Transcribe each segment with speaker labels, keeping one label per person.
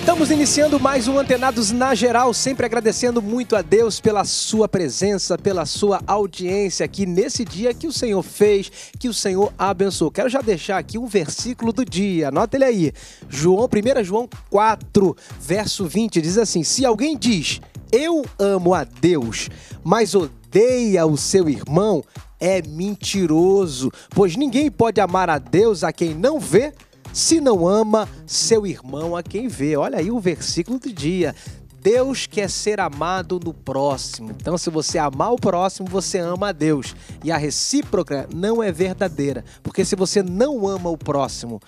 Speaker 1: Estamos iniciando mais um Antenados na Geral, sempre agradecendo muito a Deus pela sua presença, pela sua audiência aqui nesse dia que o Senhor fez, que o Senhor abençoou. Quero já deixar aqui um versículo do dia, anota ele aí. João, 1 João 4, verso 20, diz assim: Se alguém diz, eu amo a Deus, mas odeia o seu irmão, é mentiroso, pois ninguém pode amar a Deus a quem não vê se não ama seu irmão a quem vê. Olha aí o versículo do dia. Deus quer ser amado no próximo. Então, se você amar o próximo, você ama a Deus. E a recíproca não é verdadeira. Porque se você não ama o próximo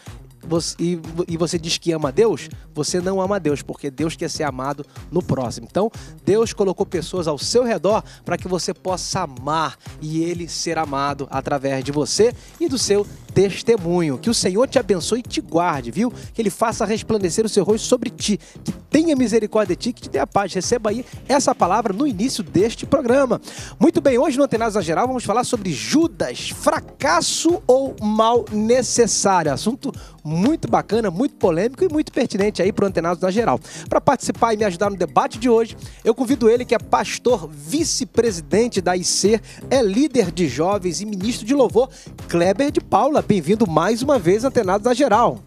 Speaker 1: e, você diz que ama Deus, você não ama Deus, porque Deus quer ser amado no próximo. Então, Deus colocou pessoas ao seu redor para que você possa amar e Ele ser amado através de você e do seu testemunho. Que o Senhor te abençoe e te guarde, viu? Que Ele faça resplandecer o seu rosto sobre ti, que tenha misericórdia de ti, que te dê a paz. Receba aí essa palavra no início deste programa. Muito bem, hoje no Antenados na Geral vamos falar sobre Judas, fracasso ou mal necessário. Assunto muito bacana, muito polêmico e muito pertinente aí para o Antenados na Geral. Para participar e me ajudar no debate de hoje, eu convido ele que é pastor vice-presidente da IC, é líder de jovens e ministro de louvor, Kleber de Paula. Bem-vindo mais uma vez Antenados na Geral.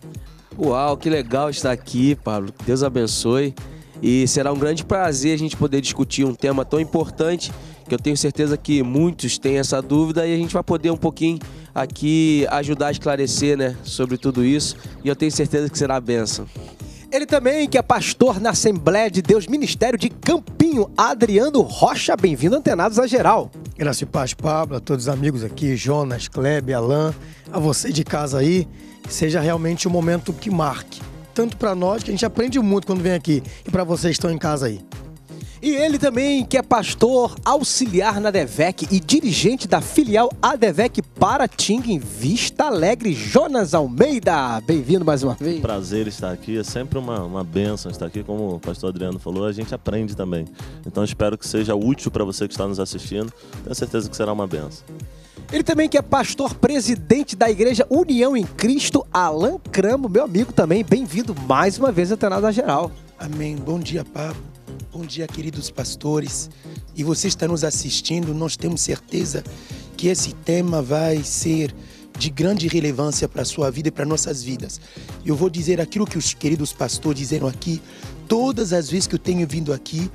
Speaker 2: Uau, que legal estar aqui, Pablo. Deus abençoe. E será um grande prazer a gente poder discutir um tema tão importante que eu tenho certeza que muitos têm essa dúvida e a gente vai poder um pouquinho aqui ajudar a esclarecer, né, sobre tudo isso. E eu tenho certeza que será a benção.
Speaker 1: Ele também, que é pastor na Assembleia de Deus, Ministério de Campinho, Adriano Rocha. Bem-vindo, Antenados a Geral.
Speaker 3: Graças e paz, Pablo, a todos os amigos aqui, Jonas, Klebe, Alain, a você de casa aí, que seja realmente um momento que marque. Tanto para nós, que a gente aprende muito quando vem aqui, e para vocês que estão em casa aí.
Speaker 1: E ele também, que é pastor auxiliar na DEVEC e dirigente da filial ADEVEC Paratinga em Vista Alegre, Jonas Almeida. Bem-vindo mais uma vez.
Speaker 4: Prazer estar aqui, é sempre uma, uma benção estar aqui. Como o pastor Adriano falou, a gente aprende também. Então espero que seja útil para você que está nos assistindo. Tenho certeza que será uma benção.
Speaker 1: Ele também que é pastor presidente da Igreja União em Cristo, Alan Cramo, meu amigo também. Bem-vindo mais uma vez ao Tenada Geral.
Speaker 5: Amém. Bom dia, Pablo. Bom dia, queridos pastores. E você está nos assistindo, nós temos certeza que esse tema vai ser de grande relevância para a sua vida e para nossas vidas. Eu vou dizer aquilo que os queridos pastores disseram aqui, todas as vezes que eu tenho vindo aqui,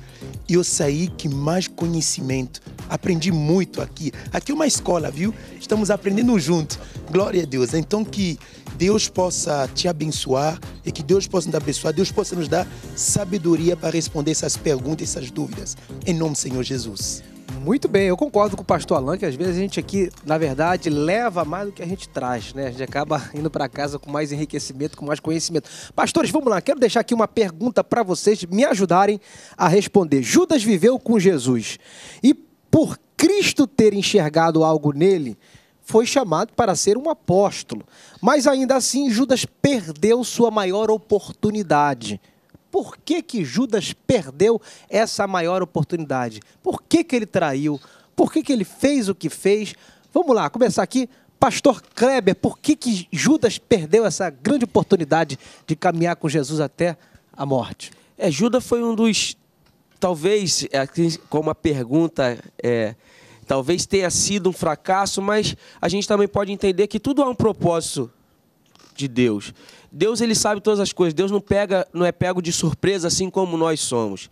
Speaker 5: eu saí que mais conhecimento. Aprendi muito aqui. Aqui é uma escola, viu? Estamos aprendendo junto. Glória a Deus. Então que Deus possa te abençoar e que Deus possa nos abençoar, Deus possa nos dar sabedoria para responder essas perguntas, essas dúvidas. Em nome do Senhor Jesus.
Speaker 1: Muito bem, eu concordo com o pastor Alan que às vezes a gente aqui, na verdade, leva mais do que a gente traz, né? A gente acaba indo para casa com mais enriquecimento, com mais conhecimento. Pastores, vamos lá, quero deixar aqui uma pergunta para vocês me ajudarem a responder. Judas viveu com Jesus e por Cristo ter enxergado algo nele, foi chamado para ser um apóstolo. Mas ainda assim, Judas perdeu sua maior oportunidade. Por que, que Judas perdeu essa maior oportunidade? Por que, que ele traiu? Por que, que ele fez o que fez? Vamos lá, começar aqui. Pastor Kleber, por que, que Judas perdeu essa grande oportunidade de caminhar com Jesus até a morte?
Speaker 2: É, Judas foi um dos, talvez, é, como a pergunta é, talvez tenha sido um fracasso, mas a gente também pode entender que tudo há um propósito de Deus. Deus ele sabe todas as coisas. Deus não pega, não é pego de surpresa assim como nós somos.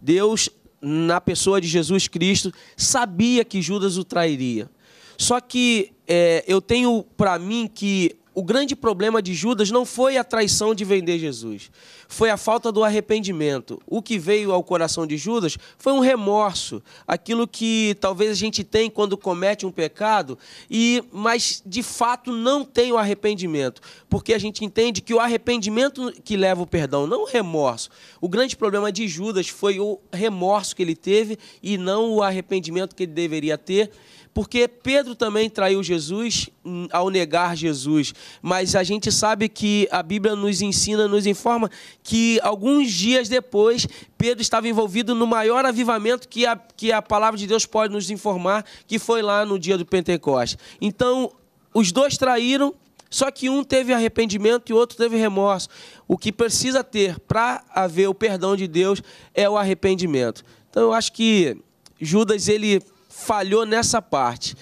Speaker 2: Deus na pessoa de Jesus Cristo sabia que Judas o trairia. Só que é, eu tenho para mim que o grande problema de Judas não foi a traição de vender Jesus, foi a falta do arrependimento. O que veio ao coração de Judas foi um remorso, aquilo que talvez a gente tem quando comete um pecado, e mas de fato não tem o arrependimento, porque a gente entende que o arrependimento que leva o perdão, não o remorso. O grande problema de Judas foi o remorso que ele teve e não o arrependimento que ele deveria ter. Porque Pedro também traiu Jesus hum, ao negar Jesus. Mas a gente sabe que a Bíblia nos ensina, nos informa que alguns dias depois, Pedro estava envolvido no maior avivamento que a, que a palavra de Deus pode nos informar, que foi lá no dia do Pentecostes. Então, os dois traíram, Só que um teve arrependimento e outro teve remorso. O que precisa ter para haver o perdão de Deus é o arrependimento. Então eu acho que Judas ele falhou nessa parte.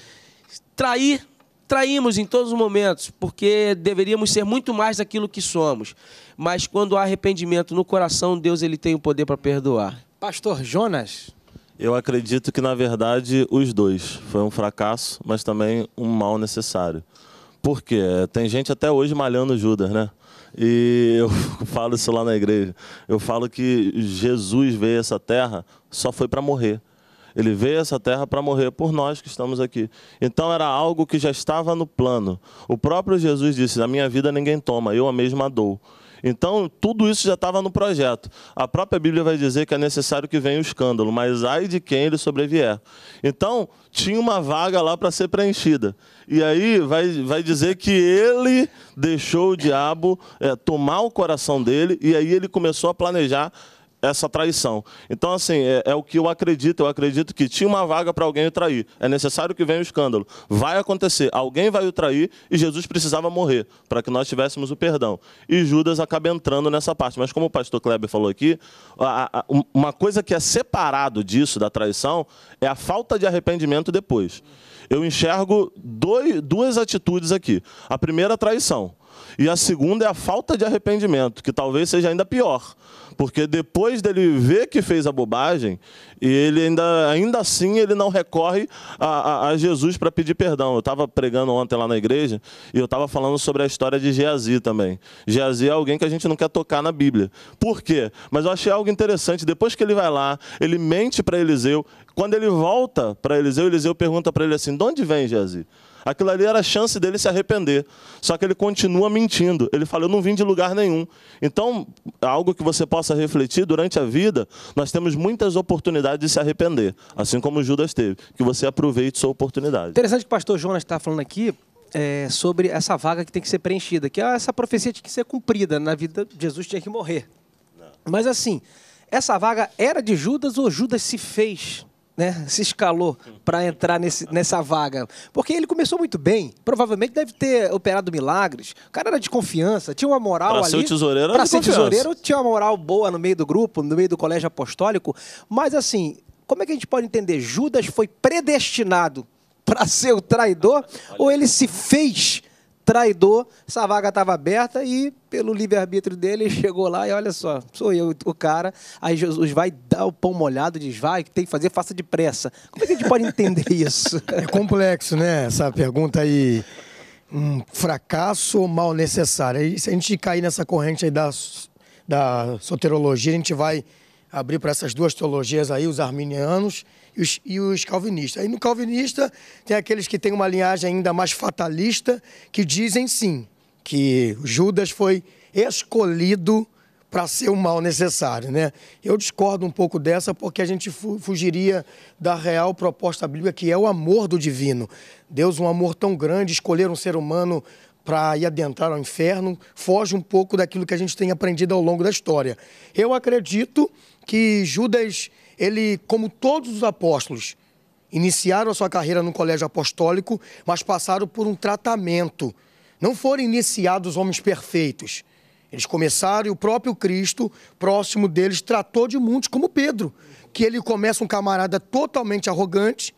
Speaker 2: Trair, traímos em todos os momentos, porque deveríamos ser muito mais daquilo que somos. Mas quando há arrependimento no coração, Deus ele tem o poder para perdoar.
Speaker 1: Pastor Jonas,
Speaker 4: Eu acredito que, na verdade, os dois. Foi um fracasso, mas também um mal necessário. Por quê? Tem gente até hoje malhando Judas, né? E eu falo isso lá na igreja. Eu falo que Jesus veio a essa terra só foi para morrer. Ele veio a essa terra para morrer por nós que estamos aqui. Então era algo que já estava no plano. O próprio Jesus disse: "Na minha vida ninguém toma, eu a mesma dou". Então, tudo isso já estava no projeto. A própria Bíblia vai dizer que é necessário que venha o escândalo, mas ai de quem ele sobrevier. Então, tinha uma vaga lá para ser preenchida. E aí vai, vai dizer que ele deixou o diabo é, tomar o coração dele, e aí ele começou a planejar essa traição. Então, assim, é, é, o que eu acredito. Eu acredito que tinha uma vaga para alguém o trair. É necessário que venha o escândalo. Vai acontecer. Alguém vai o trair e Jesus precisava morrer para que nós tivéssemos o perdão. E Judas acaba entrando nessa parte. Mas como o pastor Kleber falou aqui, a, a, uma coisa que é separado disso, da traição, é a falta de arrependimento depois. Eu enxergo dois, duas atitudes aqui. A primeira, a traição. E a segunda é a falta de arrependimento, que talvez seja ainda pior. Porque depois dele ver que fez a bobagem, ele ainda, ainda assim ele não recorre a, a, a Jesus para pedir perdão. Eu estava pregando ontem lá na igreja e eu estava falando sobre a história de Geazi também. Geazi é alguém que a gente não quer tocar na Bíblia. Por quê? Mas eu achei algo interessante. Depois que ele vai lá, ele mente para Eliseu. Quando ele volta para Eliseu, Eliseu pergunta para ele assim: de onde vem Geazi? Aquilo ali era a chance dele se arrepender. Só que ele continua mentindo. Ele fala: Eu não vim de lugar nenhum. Então, algo que você possa refletir durante a vida, nós temos muitas oportunidades de se arrepender, assim como Judas teve. Que você aproveite sua oportunidade.
Speaker 1: Interessante que o pastor Jonas está falando aqui é, sobre essa vaga que tem que ser preenchida, que essa profecia tinha que ser cumprida. Na vida, Jesus tinha que morrer. Mas assim, essa vaga era de Judas ou Judas se fez né, se escalou para entrar nesse, nessa vaga. Porque ele começou muito bem, provavelmente deve ter operado milagres. O cara era de confiança, tinha uma moral
Speaker 4: pra
Speaker 1: ali.
Speaker 4: ser o tesoureiro,
Speaker 1: Para ser
Speaker 4: confiança.
Speaker 1: tesoureiro, tinha uma moral boa no meio do grupo, no meio do colégio apostólico. Mas assim, como é que a gente pode entender? Judas foi predestinado para ser o traidor ou ele se fez traidor? Essa vaga estava aberta e, pelo livre-arbítrio dele, ele chegou lá e olha só, sou eu o cara. Aí Jesus vai dar o pão molhado, diz, vai, tem que fazer, faça depressa. Como é que a gente pode entender isso?
Speaker 3: É complexo, né? Essa pergunta aí. Um fracasso ou mal necessário? Aí, se a gente cair nessa corrente aí da, da soterologia, a gente vai abrir para essas duas teologias aí, os arminianos e os, e os calvinistas. Aí no calvinista tem aqueles que têm uma linhagem ainda mais fatalista, que dizem sim, que Judas foi escolhido para ser o mal necessário, né? Eu discordo um pouco dessa porque a gente fu- fugiria da real proposta bíblica que é o amor do divino. Deus, um amor tão grande, escolher um ser humano para ir adentrar ao inferno, foge um pouco daquilo que a gente tem aprendido ao longo da história. Eu acredito que Judas, ele, como todos os apóstolos, iniciaram a sua carreira no colégio apostólico, mas passaram por um tratamento. Não foram iniciados homens perfeitos. Eles começaram e o próprio Cristo, próximo deles, tratou de muitos, como Pedro, que ele começa um camarada totalmente arrogante,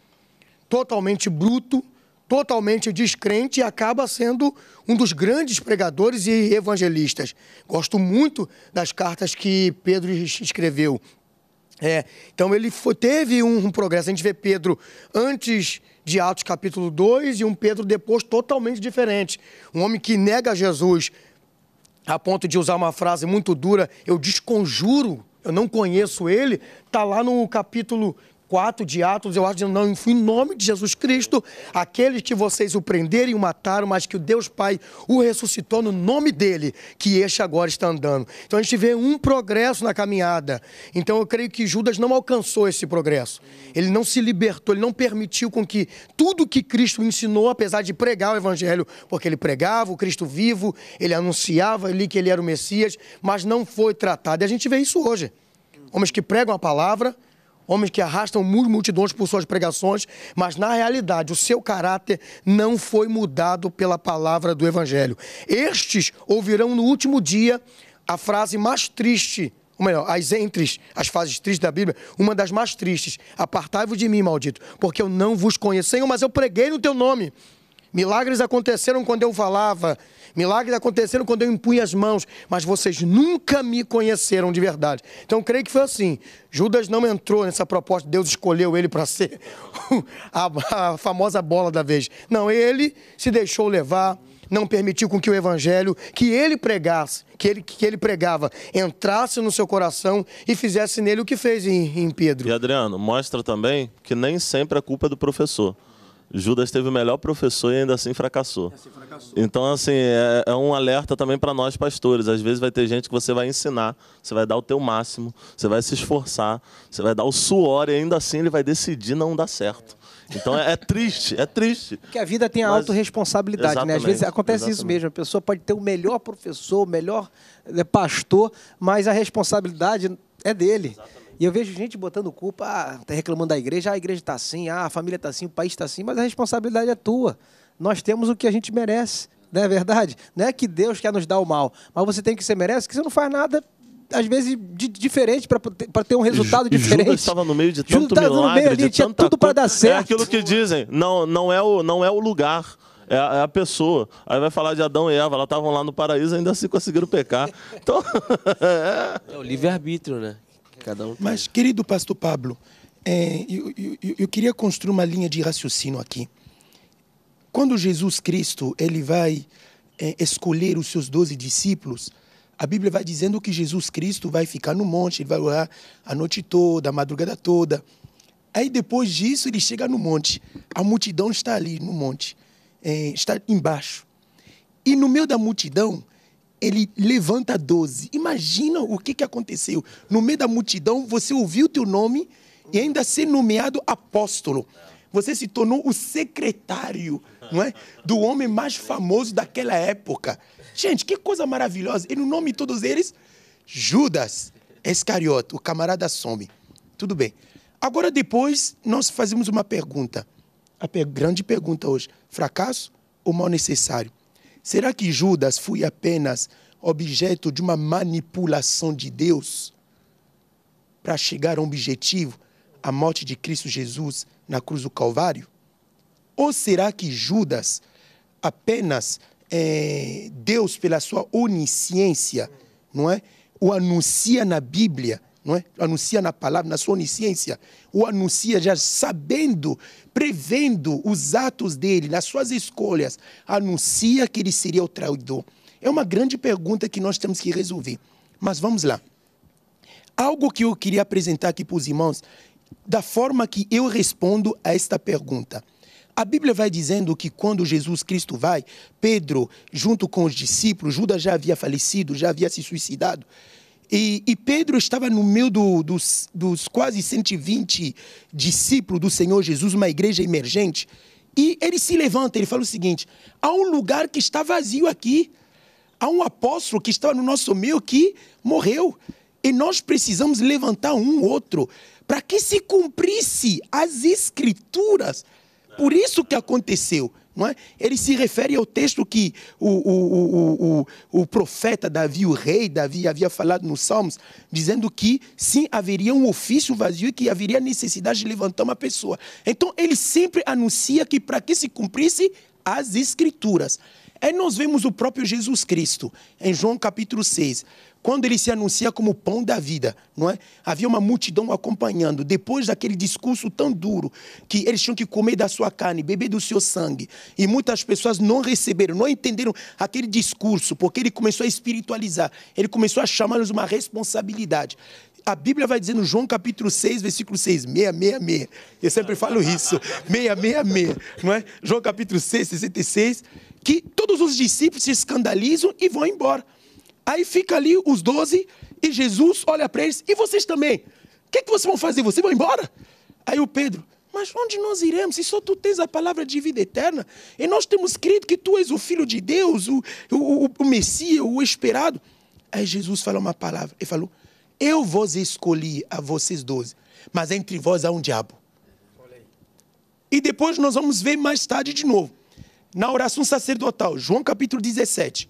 Speaker 3: totalmente bruto, totalmente descrente e acaba sendo um dos grandes pregadores e evangelistas. Gosto muito das cartas que Pedro escreveu. É, então ele foi- teve um, um progresso. A gente vê Pedro antes de Atos capítulo 2 e um Pedro depois totalmente diferente. Um homem que nega Jesus a ponto de usar uma frase muito dura, eu desconjuro, eu não conheço ele, está lá no capítulo 4 de Atos, eu acho, não, em nome de Jesus Cristo, aqueles que vocês o prenderam e o mataram, mas que o Deus Pai o ressuscitou no nome dele, que este agora está andando. Então a gente vê um progresso na caminhada. Então eu creio que Judas não alcançou esse progresso. Ele não se libertou, ele não permitiu com que tudo que Cristo ensinou, apesar de pregar o evangelho, porque ele pregava o Cristo vivo, ele anunciava ali que ele era o Messias, mas não foi tratado. E a gente vê isso hoje. Homens que pregam a palavra, homens que arrastam multidões por suas pregações, mas na realidade o seu caráter não foi mudado pela palavra do Evangelho. Estes ouvirão no último dia a frase mais triste, ou melhor, as entre as fases tristes da Bíblia, uma das mais tristes: Apartai-vos de mim, maldito, porque eu não vos. Senhor, mas eu preguei no teu nome. Milagres aconteceram quando eu falava, milagres aconteceram quando eu impunha as mãos, mas vocês nunca me conheceram de verdade. Então, creio que foi assim. Judas não entrou nessa proposta, Deus escolheu ele para ser a, a famosa bola da vez. Não, ele se deixou levar, não permitiu com que o evangelho que ele pregasse, que ele, que ele pregava, entrasse no seu coração e fizesse nele o que fez em, em Pedro.
Speaker 4: E Adriano, mostra também que nem sempre a culpa é do professor. Judas teve o melhor professor e ainda assim fracassou. Assim fracassou. Então, assim, é, é um alerta também para nós pastores. Às vezes vai ter gente que você vai ensinar, você vai dar o teu máximo, você vai se esforçar, você vai dar o suor e ainda assim ele vai decidir não dar certo. Então é, é triste, é triste.
Speaker 1: Porque a vida tem a Mas, autorresponsabilidade, né? Às vezes acontece exatamente. isso mesmo. A pessoa pode ter o melhor professor, o melhor né, pastor, mas a responsabilidade é dele. Exatamente. E eu vejo gente botando culpa, ah, tá reclamando da igreja, ah, a igreja está assim, ah, a família está assim, o país está assim, mas a responsabilidade é tua. Nós temos o que a gente merece, não é verdade? Não é que Deus quer nos dar o mal, mas você tem o que você merece, que você não faz nada às vezes de, diferente para ter um resultado diferente.
Speaker 4: Judas estava no meio de tanto Judas milagre, no meio ali,
Speaker 1: tinha tudo para dar certo. É
Speaker 4: aquilo que dizem, não, não, é, o, não é o lugar. É a, é a, pessoa. Aí vai falar de Adão e Eva, elas estavam lá no paraíso ainda assim conseguiram pecar. Então,
Speaker 2: é. é o livre-arbítrio, né?
Speaker 5: Cada um Mas, querido pastor Pablo, é, eu, eu, eu queria construir uma linha de raciocínio aqui. Quando Jesus Cristo ele vai é, escolher os seus doze discípulos, a Bíblia vai dizendo que Jesus Cristo vai ficar no monte, ele vai orar a noite toda, a madrugada toda. Aí depois disso ele chega no monte, a multidão está ali no monte, é, está embaixo. E no meio da multidão ele levanta doze. Imagina o que, que aconteceu. No meio da multidão, você ouviu o teu nome e ainda ser nomeado apóstolo. Você se tornou o secretário não é? do homem mais famoso daquela época. Gente, que coisa maravilhosa. E no nome de todos eles, Judas Iscariote, o camarada some. Tudo bem. Agora, depois, nós fazemos uma pergunta. A grande pergunta hoje: fracasso ou mal necessário? Será que Judas foi apenas objeto de uma manipulação de Deus para chegar a um objetivo, a morte de Cristo Jesus na cruz do Calvário? Ou será que Judas apenas é, Deus, pela sua onisciência, não é, o anuncia na Bíblia não é? Anuncia na palavra, na sua onisciência, o anuncia já sabendo, prevendo os atos dele, nas suas escolhas, anuncia que ele seria o traidor. É uma grande pergunta que nós temos que resolver. Mas vamos lá. Algo que eu queria apresentar aqui para os irmãos, da forma que eu respondo a esta pergunta. A Bíblia vai dizendo que quando Jesus Cristo vai, Pedro, junto com os discípulos, Judas já havia falecido, já havia se suicidado. E, e, Pedro estava no meio do, dos, dos quase 120 discípulos do Senhor Jesus, uma igreja emergente. E ele se levanta, ele fala o seguinte: há um lugar que está vazio aqui. Há um apóstolo que estava no nosso meio que morreu. E nós precisamos levantar um outro para que se cumprisse as escrituras. Por isso que aconteceu. Não é? Ele se refere ao texto que o, o, o, o, profeta Davi, o rei Davi, havia falado nos Salmos, dizendo que sim, haveria um ofício vazio e que haveria necessidade de levantar uma pessoa. Então, ele sempre anuncia que para que se cumprisse as Escrituras. Aí nós vemos o próprio Jesus Cristo, em João capítulo 6 quando ele se anuncia como pão da vida, não é? Havia uma multidão acompanhando. Depois daquele discurso tão duro, que eles tinham que comer da sua carne, beber do seu sangue. E muitas pessoas não receberam, não entenderam aquele discurso, porque ele começou a espiritualizar. Ele começou a chamar-nos uma responsabilidade. A Bíblia vai dizer no João capítulo 6, versículo 6, 666. Eu sempre falo isso, 666, não é? João capítulo 6, 66, que todos os discípulos se escandalizam e vão embora. Aí fica ali os doze e Jesus olha para eles, e vocês também? O que, é que vocês vão fazer? Vocês vão embora? Aí o Pedro, mas onde nós iremos? Se só tu tens a palavra de vida eterna, e nós temos crido que tu és o Filho de Deus, o, o, o Messias, o esperado. Aí Jesus falou uma palavra, ele falou, Eu vos escolhi a vocês doze, mas entre vós há um diabo. E depois nós vamos ver mais tarde de novo. Na oração sacerdotal, João capítulo 17.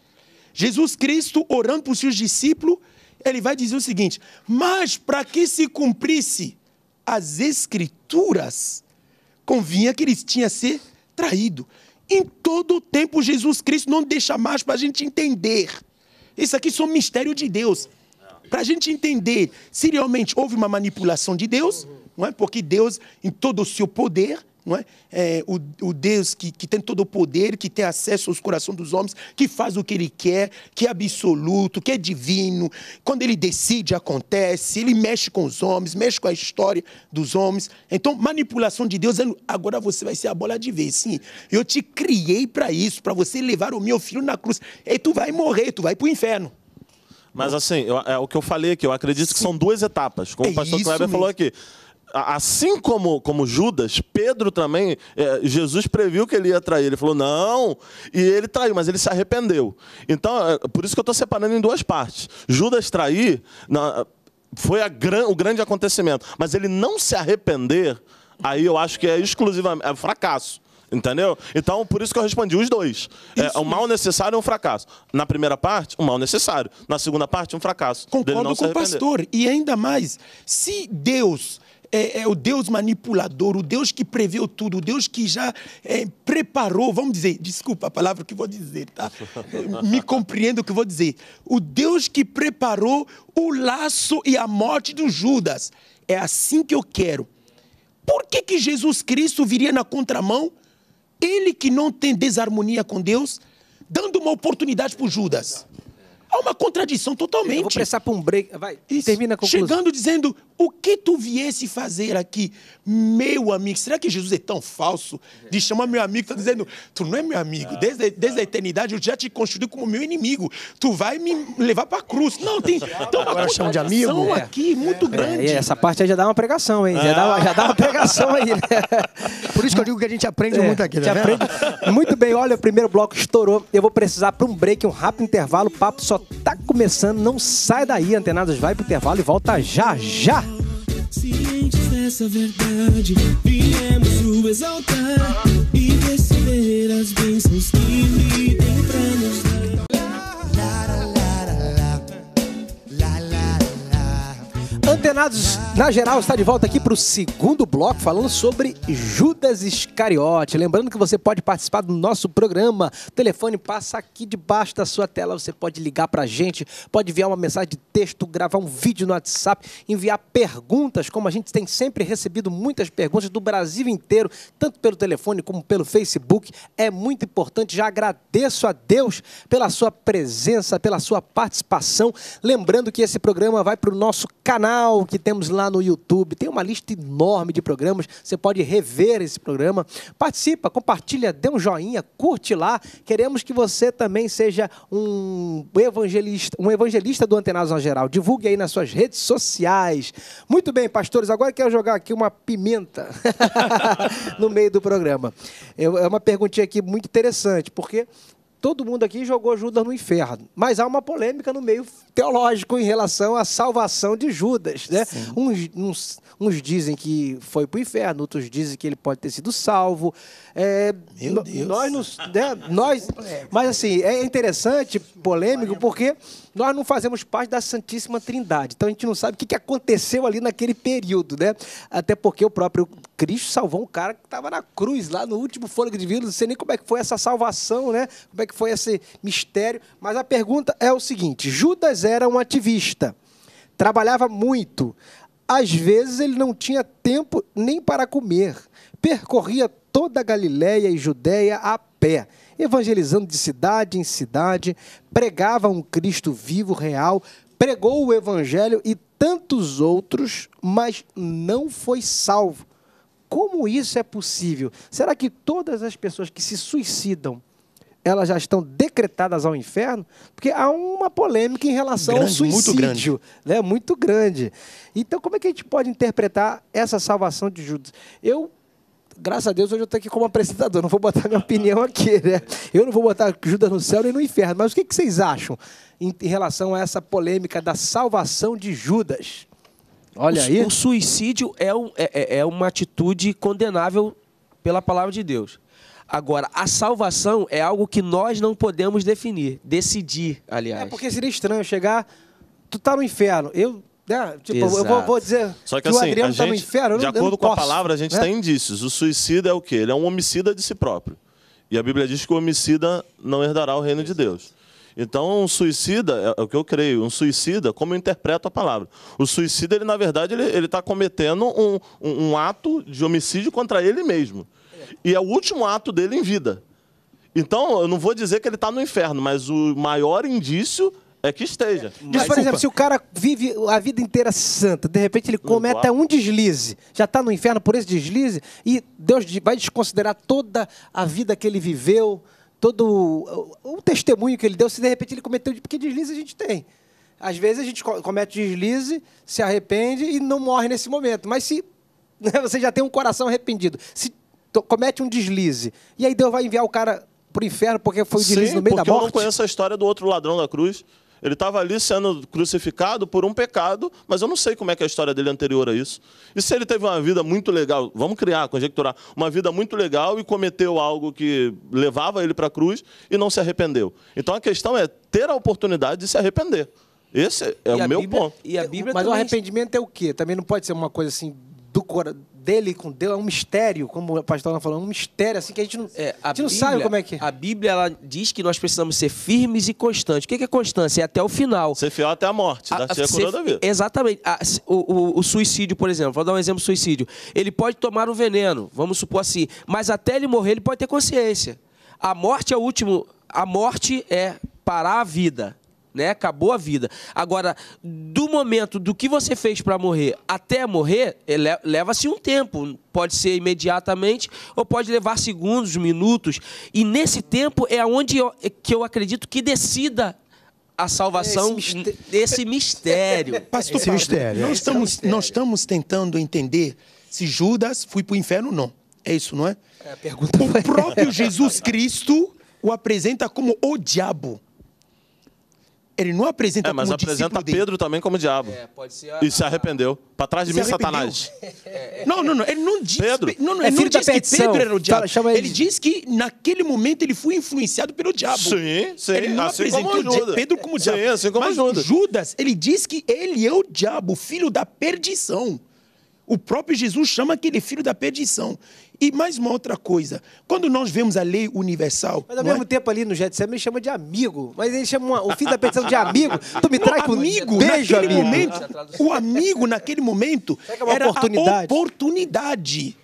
Speaker 5: Jesus Cristo orando para os seus discípulos, ele vai dizer o seguinte: Mas para que se cumprisse as escrituras, convinha que eles tinham ser traído. Em todo o tempo, Jesus Cristo não deixa mais para a gente entender. Isso aqui são mistério de Deus. Para a gente entender se realmente houve uma manipulação de Deus, não é? Porque Deus, em todo o seu poder, não é? é o, o, Deus que, que tem todo o poder, que tem acesso aos corações dos homens, que faz o que ele quer, que é absoluto, que é divino. Quando ele decide, acontece. Ele mexe com os homens, mexe com a história dos homens. Então, manipulação de Deus, agora você vai ser a bola de vez. Sim, eu te criei para isso, para você levar o meu filho na cruz. E tu vai morrer, tu vai para o inferno.
Speaker 4: Mas assim, eu, é o que eu falei aqui, eu acredito que são duas etapas, como é o pastor Kleber falou aqui assim como, como Judas, Pedro também, é, Jesus previu que ele ia trair. Ele falou, não, e ele traiu, mas ele se arrependeu. Então, é, por isso que eu estou separando em duas partes. Judas trair na, foi gran, o grande acontecimento, mas ele não se arrepender, aí eu acho que é exclusivamente é fracasso. Entendeu? Então, por isso que eu respondi os dois. É, o mal necessário é um fracasso. Na primeira parte, o mal necessário. Na segunda parte, um fracasso.
Speaker 5: Concordo com o pastor. E ainda mais, se Deus é, é, o Deus manipulador, o Deus que preveu tudo, o Deus que já é, preparou, vamos dizer, desculpa a palavra que vou dizer, tá? Me compreendo o que vou dizer. O Deus que preparou o laço e a morte do Judas. É assim que eu quero. Por que, que Jesus Cristo viria na contramão? Ele que não tem desarmonia com Deus, dando uma oportunidade para Judas. Há uma contradição totalmente. Eu
Speaker 1: vou pressar para um break. Vai, Isso. termina a
Speaker 5: conclusão. Chegando dizendo, o que tu viesse fazer aqui, meu amigo? Será que Jesus é tão falso de chamar meu amigo? Está dizendo, tu não é meu amigo. Desde, desde a eternidade eu já te construí como meu inimigo. Tu vai me levar para a cruz. Não, tem, uma
Speaker 3: Agora chama de amigo?
Speaker 5: aqui muito é, grande.
Speaker 1: É, essa parte aí já dá uma pregação, hein? Já, dá, já dá uma pregação aí. Né?
Speaker 3: Por isso que eu digo que a gente aprende é, muito aqui, tá
Speaker 1: aprende Muito bem, olha, o primeiro bloco estourou. Eu vou precisar para um break, um rápido intervalo. O papo só tá começando. Não sai daí, Antenados vai pro intervalo e volta já, já. Cientes dessa verdade, viemos o exaltar e receber as bênçãos que lhe tem pra nos dar. Antenados na geral está de volta aqui para o segundo bloco falando sobre Judas Iscariote. Lembrando que você pode participar do nosso programa. O telefone passa aqui debaixo da sua tela. Você pode ligar para a gente, pode enviar uma mensagem de texto, gravar um vídeo no WhatsApp, enviar perguntas, como a gente tem sempre recebido muitas perguntas do Brasil inteiro, tanto pelo telefone como pelo Facebook. É muito importante. Já agradeço a Deus pela sua presença, pela sua participação. Lembrando que esse programa vai para o nosso canal canal que temos lá no YouTube. Tem uma lista enorme de programas. Você pode rever esse programa. Participa, compartilha, dê um joinha, curte lá. Queremos que você também seja um evangelista, um evangelista do Antenados na geral. Divulgue aí nas suas redes sociais. Muito bem, pastores. Agora quero jogar aqui uma pimenta no meio do programa. É uma perguntinha aqui muito interessante, porque todo mundo aqui jogou Judas no inferno. Mas há uma polêmica no meio teológico em relação à salvação de Judas. Né? Uns, uns, uns, dizem que foi para o inferno, outros dizem que ele pode ter sido salvo. É,
Speaker 5: Meu Deus.
Speaker 1: Nós, nos, né, nós, mas assim, é interessante, polêmico, porque nós não fazemos parte da Santíssima Trindade. Então a gente não sabe o que aconteceu ali naquele período. Né? Até porque o próprio Cristo salvou um cara que estava na cruz, lá no último fôlego de vida. Não sei nem como é que foi essa salvação, né? como é que foi esse mistério. Mas a pergunta é o seguinte: Judas era um ativista, trabalhava muito. Às vezes ele não tinha tempo nem para comer. Percorria toda a Galiléia e Judéia a pé, evangelizando de cidade em cidade, pregava um Cristo vivo, real, pregou o evangelho e tantos outros, mas não foi salvo. Como isso é possível? Será que todas as pessoas que se suicidam elas já estão decretadas ao inferno, porque há uma polêmica em relação grande, ao suicídio, muito grande. Né, muito grande. Então, como é que a gente pode interpretar essa salvação de Judas? Eu graças a Deus hoje eu estou aqui como apresentador, não vou botar minha opinião aqui, né? Eu não vou botar Judas no céu nem no inferno, mas o que, que vocês acham em, em relação a essa polêmica da salvação de Judas? Olha
Speaker 2: o,
Speaker 1: aí.
Speaker 2: O suicídio é, um, é, é, é uma atitude condenável pela palavra de Deus. Agora, a salvação é algo que nós não podemos definir, decidir, aliás.
Speaker 1: É porque seria estranho chegar, tu tá no inferno, eu, né, tipo, eu vou,
Speaker 2: Exato.
Speaker 1: vou dizer
Speaker 4: Só que
Speaker 1: o
Speaker 4: assim,
Speaker 1: Adriano
Speaker 4: a
Speaker 1: tá no inferno, eu
Speaker 4: de
Speaker 1: não, eu não
Speaker 4: acordo com a
Speaker 1: posso,
Speaker 4: palavra, a gente
Speaker 1: né?
Speaker 4: tem indícios. O suicida é o quê? Ele é um homicida de si próprio. E a Bíblia diz que o homicida não herdará o reino de Deus. Então, um suicida, é o que eu creio, um suicida, como eu interpreto a palavra. O suicida, ele, na verdade, ele está cometendo um, um, um ato de homicídio contra ele mesmo. E é o último ato dele em vida. Então, eu não vou dizer que ele está no inferno, mas o maior indício é que esteja.
Speaker 1: Mas, por exemplo, se o cara vive a vida inteira santa, de repente ele cometa um deslize, já está no inferno por esse deslize, e Deus vai desconsiderar toda a vida que ele viveu, todo o, o testemunho que ele deu, se de repente ele cometeu, porque deslize a gente tem. Às vezes a gente co- comete deslize, se arrepende e não morre nesse momento. Mas se né, você já tem um coração arrependido, se comete um deslize, e aí Deus vai enviar o cara pro inferno porque foi o deslize
Speaker 4: Sim,
Speaker 1: no meio da
Speaker 4: porque eu
Speaker 1: morte.
Speaker 4: não conheço a história do outro ladrão da cruz. Ele estava ali sendo crucificado por um pecado, mas eu não sei como é que é a história dele anterior a isso. E se ele teve uma vida muito legal, vamos criar, conjecturar, uma vida muito legal e cometeu algo que levava ele para a cruz e não se arrependeu. Então a questão é ter a oportunidade de se arrepender. Esse é
Speaker 2: E
Speaker 4: o meu
Speaker 2: Bíblia-
Speaker 4: ponto.
Speaker 2: E a Bíblia
Speaker 1: Mas o
Speaker 2: também-
Speaker 1: arrependimento é o quê? Também não pode ser uma coisa assim do dele com Deus, é um mistério, como o pastor está falando, um mistério assim que a gente não,
Speaker 2: É,
Speaker 1: a gente não sabe como é que é.
Speaker 2: A Bíblia ela diz que nós precisamos ser firmes e constantes. O que que é constância? É até o final.
Speaker 4: Ser fiel até a morte,
Speaker 2: A-
Speaker 4: ser a
Speaker 2: ser-
Speaker 4: da vida.
Speaker 2: Exatamente. A- o, o- o suicídio, por exemplo, vou dar um exemplo do suicídio. Ele pode tomar um veneno, vamos supor assim, mas até ele morrer ele pode ter consciência. A morte é o último. A morte é parar a vida. Né? Acabou a vida. Agora, do momento do que você fez para morrer até morrer, ele- leva-se um tempo. Pode ser imediatamente ou pode levar segundos, minutos. E nesse tempo é onde eu, que eu acredito que decida a salvação desse mistério.
Speaker 5: Pastor
Speaker 3: Esse mistério,
Speaker 5: nós
Speaker 3: é.
Speaker 5: estamos, nós estamos tentando entender se Judas foi para o inferno ou não. É isso, não é?
Speaker 1: É, a pergunta
Speaker 5: O próprio Jesus Cristo o apresenta como o diabo. Ele não apresenta
Speaker 4: É, mas
Speaker 5: como
Speaker 4: apresenta
Speaker 5: dele.
Speaker 4: Pedro também como diabo.
Speaker 2: pode ser
Speaker 4: E se arrependeu. Para trás de
Speaker 5: Se
Speaker 4: mim,
Speaker 5: arrependeu.
Speaker 4: Satanás.
Speaker 5: Não, não, não. Ele não diz.
Speaker 4: Pedro.
Speaker 5: Não, não,
Speaker 1: É
Speaker 5: ele não
Speaker 1: filho da
Speaker 5: diz que
Speaker 1: perdição.
Speaker 5: Pedro era o diabo.
Speaker 1: Fala, chama ele
Speaker 5: ele diz que naquele momento ele foi influenciado pelo diabo.
Speaker 4: Sim, sim.
Speaker 5: Ele não
Speaker 4: assim
Speaker 5: apresentou
Speaker 4: como.
Speaker 5: Pedro como
Speaker 4: Sim,
Speaker 5: diabo.
Speaker 4: assim como
Speaker 5: Mas
Speaker 4: Judas.
Speaker 5: Judas, ele diz que ele é o diabo, o filho da perdição. O próprio Jesus chama aquele filho da perdição. E mais uma outra coisa. Quando nós vemos a lei universal.
Speaker 1: Mas ao
Speaker 5: é?
Speaker 1: mesmo tempo ali no Getsemane ele chama de amigo. Mas ele chama uma- o filho da petição de amigo. Tu me traz
Speaker 5: Não,
Speaker 1: com
Speaker 5: amigo,
Speaker 1: beijo,
Speaker 5: naquele
Speaker 1: amigo.
Speaker 5: momento, o amigo naquele momento
Speaker 1: é
Speaker 5: era
Speaker 1: oportunidade?
Speaker 5: a oportunidade.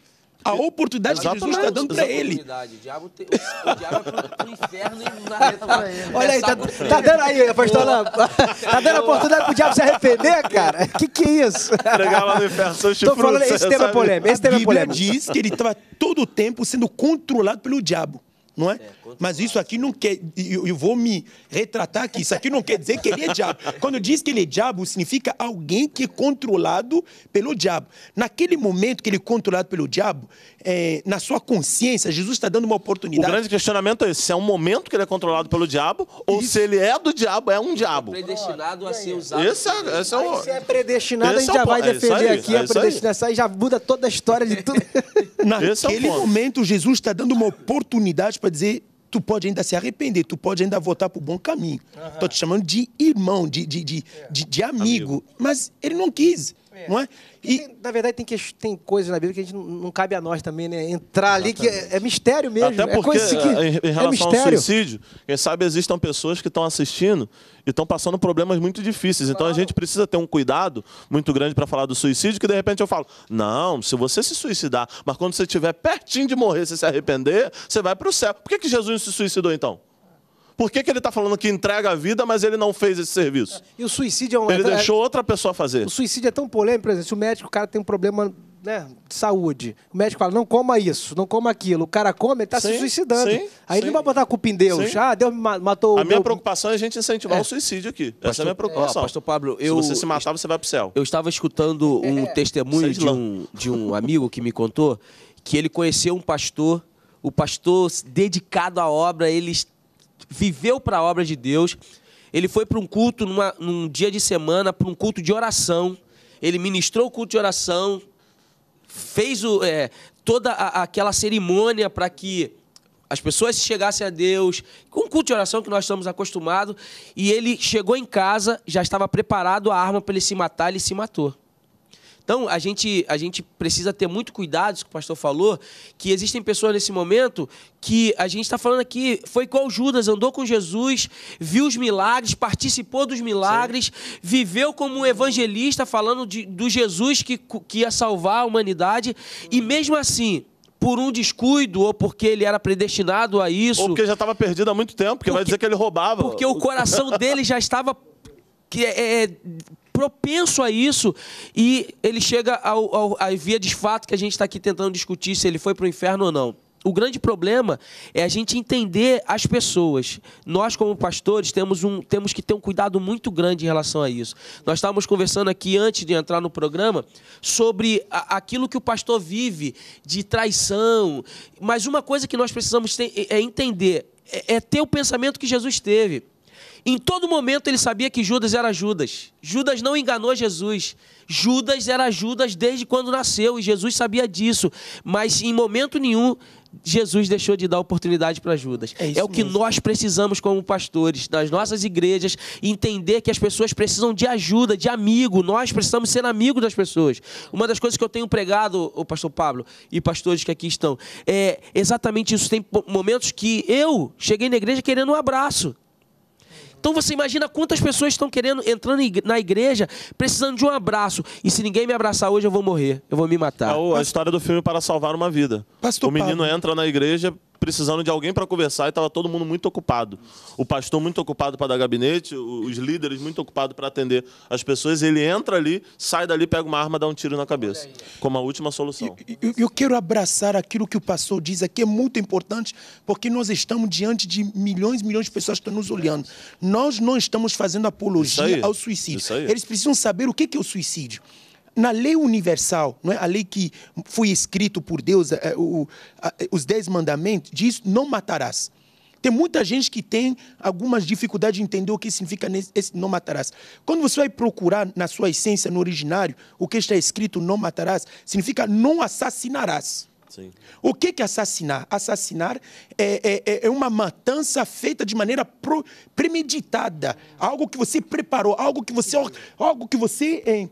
Speaker 5: A oportunidade que Jesus está dando para ele.
Speaker 2: O diabo, tem, o, o diabo é pro, pro inferno e não leva
Speaker 1: Olha aí, tá, tá dando aí, pastor Alain, Tá dando a oportunidade pro diabo se arrepender, cara? Que que é isso?
Speaker 4: Entregar lá no inferno,
Speaker 1: Tô falando, esse tema é polêmico. Esse tema
Speaker 5: a
Speaker 1: é
Speaker 5: Bíblia
Speaker 1: polêmico.
Speaker 5: diz que ele estava todo o tempo sendo controlado pelo diabo, não é? Mas isso aqui não quer. Eu, eu vou me retratar aqui. Isso aqui não quer dizer que ele é diabo. Quando diz que ele é diabo, significa alguém que é controlado pelo diabo. Naquele momento que ele é controlado pelo diabo, é, na sua consciência, Jesus está dando uma
Speaker 4: O
Speaker 5: oportunidade.
Speaker 4: grande questionamento é esse: se é um momento que ele é controlado pelo diabo, ou se ele é do diabo, é um diabo.
Speaker 2: predestinado a ser usado.
Speaker 4: Esse é, esse é o.
Speaker 1: Se é predestinado, a
Speaker 4: Esse
Speaker 1: gente
Speaker 4: é o
Speaker 1: já vai.
Speaker 4: É isso
Speaker 1: defender
Speaker 4: aí,
Speaker 1: aqui
Speaker 4: é
Speaker 1: a
Speaker 4: isso aí.
Speaker 1: predestinação e já muda toda a história de tudo.
Speaker 4: É o
Speaker 5: Naquele momento, Jesus está dando uma oportunidade para dizer: tu pode ainda se arrepender, tu pode ainda voltar para o bom caminho. Estou te chamando de irmão, de, de, de, de, de amigo. Mas ele não quis, não é?
Speaker 1: E, tem- na verdade, tem, que, tem coisas na Bíblia que a gente não, não cabe a nós também, né? Entrar ali, que é, é mistério mesmo.
Speaker 4: Até
Speaker 1: é
Speaker 4: porque,
Speaker 1: coisa assim que
Speaker 4: em, em
Speaker 1: é
Speaker 4: relação ao
Speaker 1: mistério.
Speaker 4: suicídio, quem sabe existam pessoas que estão assistindo e estão passando problemas muito difíceis. Então a gente precisa ter um cuidado muito grande para falar do suicídio, que de repente eu falo: não, se você se suicidar, mas quando você estiver pertinho de morrer, você se arrepender, você vai para o céu. Por que, que Jesus não se suicidou então? Por que, que ele está falando que entrega a vida, mas ele não fez esse serviço?
Speaker 1: E o suicídio é um.
Speaker 4: Ele
Speaker 1: é-
Speaker 4: deixou outra pessoa fazer.
Speaker 1: O suicídio é tão polêmico, por exemplo, se o médico, o cara tem um problema né, de saúde, o médico fala, não coma isso, não coma aquilo. O cara come, ele tá se suicidando.
Speaker 4: sim,
Speaker 1: Aí ele
Speaker 4: sim.
Speaker 1: não vai botar a culpa em Deus.
Speaker 4: Sim.
Speaker 1: Ah, Deus me ma- matou
Speaker 4: A minha
Speaker 1: meu...
Speaker 4: preocupação é a gente incentivar o suicídio aqui. Essa é a minha preocupação.
Speaker 2: Ó, pastor Pablo, eu-
Speaker 4: Se você se matar, você vai para o céu.
Speaker 2: Eu estava escudando um testemunho
Speaker 4: Sai de
Speaker 2: um, de um amigo que me contou que ele conheceu um pastor, o pastor dedicado à obra, ele viveu para a obra de Deus. Ele foi para um culto numa, num dia de semana, para um culto de oração. Ele ministrou o culto de oração, fez o, é, toda a, aquela cerimônia para que as pessoas chegassem a Deus, o culto de oração que nós estamos acostumados, e ele chegou em casa, já estava preparado a arma para ele se matar, ele se matou. Então, a gente, a gente precisa ter muito cuidado, isso que o pastor falou, que existem pessoas nesse momento que a gente está falando aqui, foi igual Judas, andou com Jesus, viu os milagres, participou dos milagres, Sim. viveu como um evangelista falando de, do Jesus que, que ia salvar a humanidade, e mesmo assim, por um descuido ou porque ele era predestinado a isso. Ou
Speaker 4: porque já estava perdido há muito tempo, porque, porque vai dizer que ele roubava.
Speaker 2: Porque o coração dele já estava que é, é, propenso a isso e ele chega ao, ao, à via de fato que a gente está aqui tentando discutir se ele foi para o inferno ou não. O grande problema é a gente entender as pessoas. Nós, como pastores, temos, um, temos que ter um cuidado muito grande em relação a isso. Nós estávamos conversando aqui antes de entrar no programa sobre a, aquilo que o pastor vive de traição. Mas uma coisa que nós precisamos ter, é entender, é, é ter o pensamento que Jesus teve. Em todo momento ele sabia que Judas era Judas. Judas não enganou Jesus. Judas era Judas desde quando nasceu e Jesus sabia disso. Mas em momento nenhum Jesus deixou de dar oportunidade para Judas. É, é o que mesmo. nós precisamos como pastores, nas nossas igrejas, entender que as pessoas precisam de ajuda, de amigo. Nós precisamos ser amigos das pessoas. Uma das coisas que eu tenho pregado, o pastor Pablo e pastores que aqui estão, é exatamente isso. Tem momentos que eu cheguei na igreja querendo um abraço. Então você imagina quantas pessoas estão querendo, entrando na igreja, precisando de um abraço. E se ninguém me abraçar hoje, eu vou morrer, eu vou me matar.
Speaker 4: É a história do filme Para Salvar uma Vida. Pastor o menino Pablo. entra na igreja precisando de alguém para conversar e estava todo mundo muito ocupado. O pastor muito ocupado para dar gabinete, os líderes muito ocupados para atender as pessoas. Ele entra ali, sai dali, pega uma arma, dá um tiro na cabeça, como a última solução.
Speaker 5: Eu, eu quero abraçar aquilo que o pastor diz aqui, é muito importante, porque nós estamos diante de milhões e milhões de pessoas que estão nos olhando. Nós não estamos fazendo apologia ao suicídio. Eles precisam saber o que é o suicídio na lei universal, não é? a lei que foi escrito por Deus, é, o, a, os dez mandamentos, diz não matarás. Tem muita gente que tem algumas dificuldades de entender o que significa esse não matarás. Quando você vai procurar na sua essência, no originário, o que está escrito não matarás, significa não assassinarás. Sim. O que é assassinar? Assassinar é, é, é uma matança feita de maneira pro, premeditada, algo que você preparou, algo que você, algo que você é,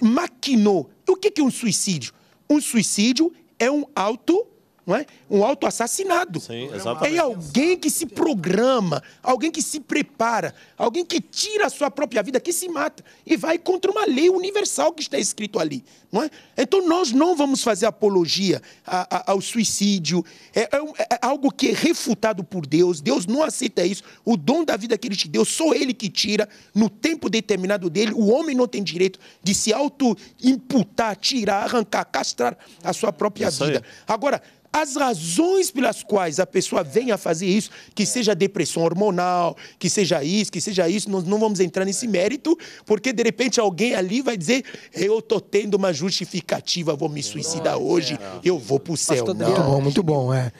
Speaker 5: maquinou. O que é um suicídio? Um suicídio é um auto não é? Um autoassassinado. Sim, exatamente. É alguém que se programa, alguém que se prepara, alguém que tira a sua própria vida, que se mata e vai contra uma lei universal que está escrito ali, não é? Então nós não vamos fazer apologia a, a, ao suicídio. É, é, é, algo que é refutado por Deus. Deus não aceita isso. O dom da vida que Ele te deu, só Ele que tira no tempo determinado dele. O homem não tem direito de se auto-imputar, tirar, arrancar, castrar a sua própria isso vida. Aí. Agora as razões pelas quais a pessoa vem a fazer isso, que seja depressão hormonal, que seja isso, que seja isso, nós não vamos entrar nesse mérito, porque de repente alguém ali vai dizer: eu estou tendo uma justificativa, vou me suicidar hoje, eu vou para o céu.
Speaker 3: Muito bom, muito bom. É.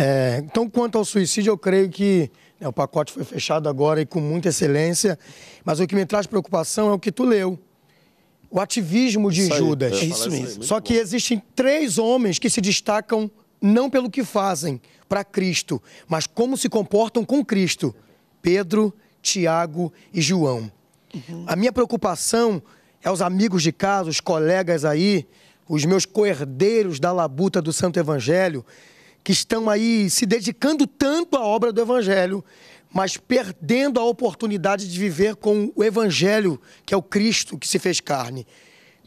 Speaker 3: É, então, quanto ao suicídio, eu creio que né, o pacote foi fechado agora e com muita excelência, mas o que me traz preocupação é o que tu leu. O ativismo de Judas.
Speaker 5: É isso mesmo.
Speaker 3: Só que existem três homens que se destacam não pelo que fazem para Cristo, mas como se comportam com Cristo. Pedro, Tiago e João. Uhum. A minha preocupação é os amigos de casa, os colegas aí, os meus coerdeiros da labuta do Santo Evangelho, que estão aí se dedicando tanto à obra do Evangelho, mas perdendo a oportunidade de viver com o Evangelho, que é o Cristo que se fez carne.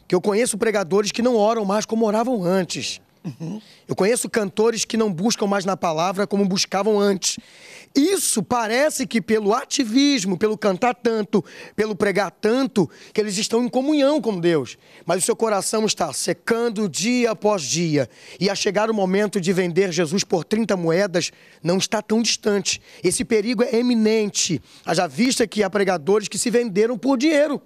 Speaker 3: Que eu conheço pregadores que não oram mais como oravam antes. Eu conheço cantores que não buscam mais na palavra como buscavam antes. Isso parece que pelo ativismo, pelo cantar tanto, pelo pregar tanto, que eles estão em comunhão com Deus. Mas o seu coração está secando dia após dia. E a chegar o momento de vender Jesus por 30 moedas, não está tão distante. Esse perigo é eminente. Haja vista que há pregadores que se venderam por dinheiro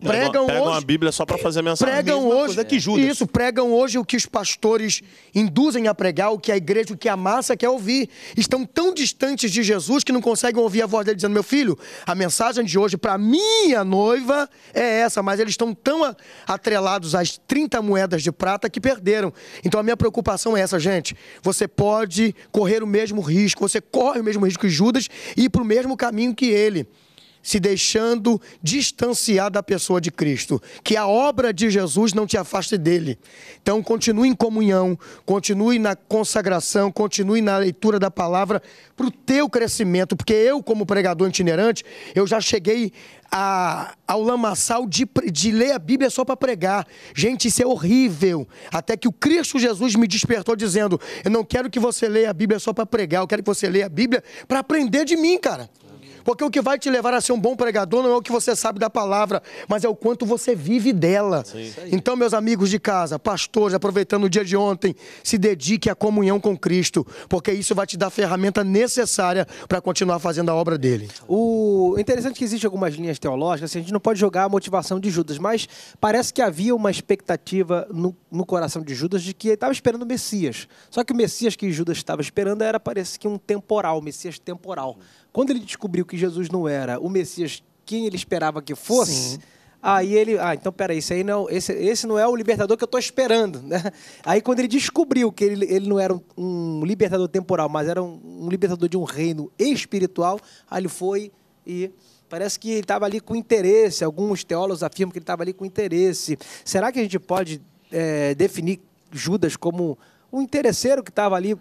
Speaker 3: Pregam,
Speaker 4: pegam
Speaker 3: hoje.
Speaker 4: a Bíblia só para fazer mensagem.
Speaker 3: Pregam hoje.
Speaker 5: coisa que Judas.
Speaker 3: Isso, pregam hoje o que os pastores induzem a pregar, o que a igreja, o que a massa quer ouvir. Estão tão distantes de Jesus que não conseguem ouvir a voz dele dizendo: Meu filho, a mensagem de hoje para minha noiva é essa, mas eles estão tão atrelados às 30 moedas de prata que perderam. Então a minha preocupação é essa, gente. Você pode correr o mesmo risco, você corre o mesmo risco que Judas e ir para o mesmo caminho que ele se deixando distanciar da pessoa de Cristo. Que a obra de Jesus não te afaste dele. Então, continue em comunhão, continue na consagração, continue na leitura da palavra para o teu crescimento. Porque eu, como pregador itinerante, eu já cheguei a- ao lamaçal de, de ler a Bíblia só para pregar. Gente, isso é horrível. Até que o Cristo Jesus me despertou dizendo: Eu não quero que você leia a Bíblia só para pregar, eu quero que você leia a Bíblia para aprender de mim, cara. Porque o que vai te levar a ser um bom pregador não é o que você sabe da palavra, mas é o quanto você vive dela. Então, meus amigos de casa, pastores, aproveitando o dia de ontem, se dedique à comunhão com Cristo, porque isso vai te dar a ferramenta necessária para continuar fazendo a obra dele.
Speaker 1: O interessante é que existem algumas linhas teológicas, assim, a gente não pode jogar a motivação de Judas, mas parece que havia uma expectativa no, no coração de Judas de que ele estava esperando o Messias. Só que o Messias que Judas estava esperando era, parece que um temporal, um Messias temporal. Quando ele descobriu que Jesus não era o Messias quem ele esperava que fosse,
Speaker 3: Sim.
Speaker 1: Aí ele, ah, então peraí, esse aí não, esse, esse não é o libertador que eu estou esperando, né? Aí quando ele descobriu que ele, ele não era um, um libertador temporal, mas era um, um libertador de um reino espiritual, aí ele foi e parece que ele estava ali com interesse. Alguns teólogos afirmam que ele estava ali com interesse. Será que a gente pode eh, definir Judas como um interesseiro que estava ali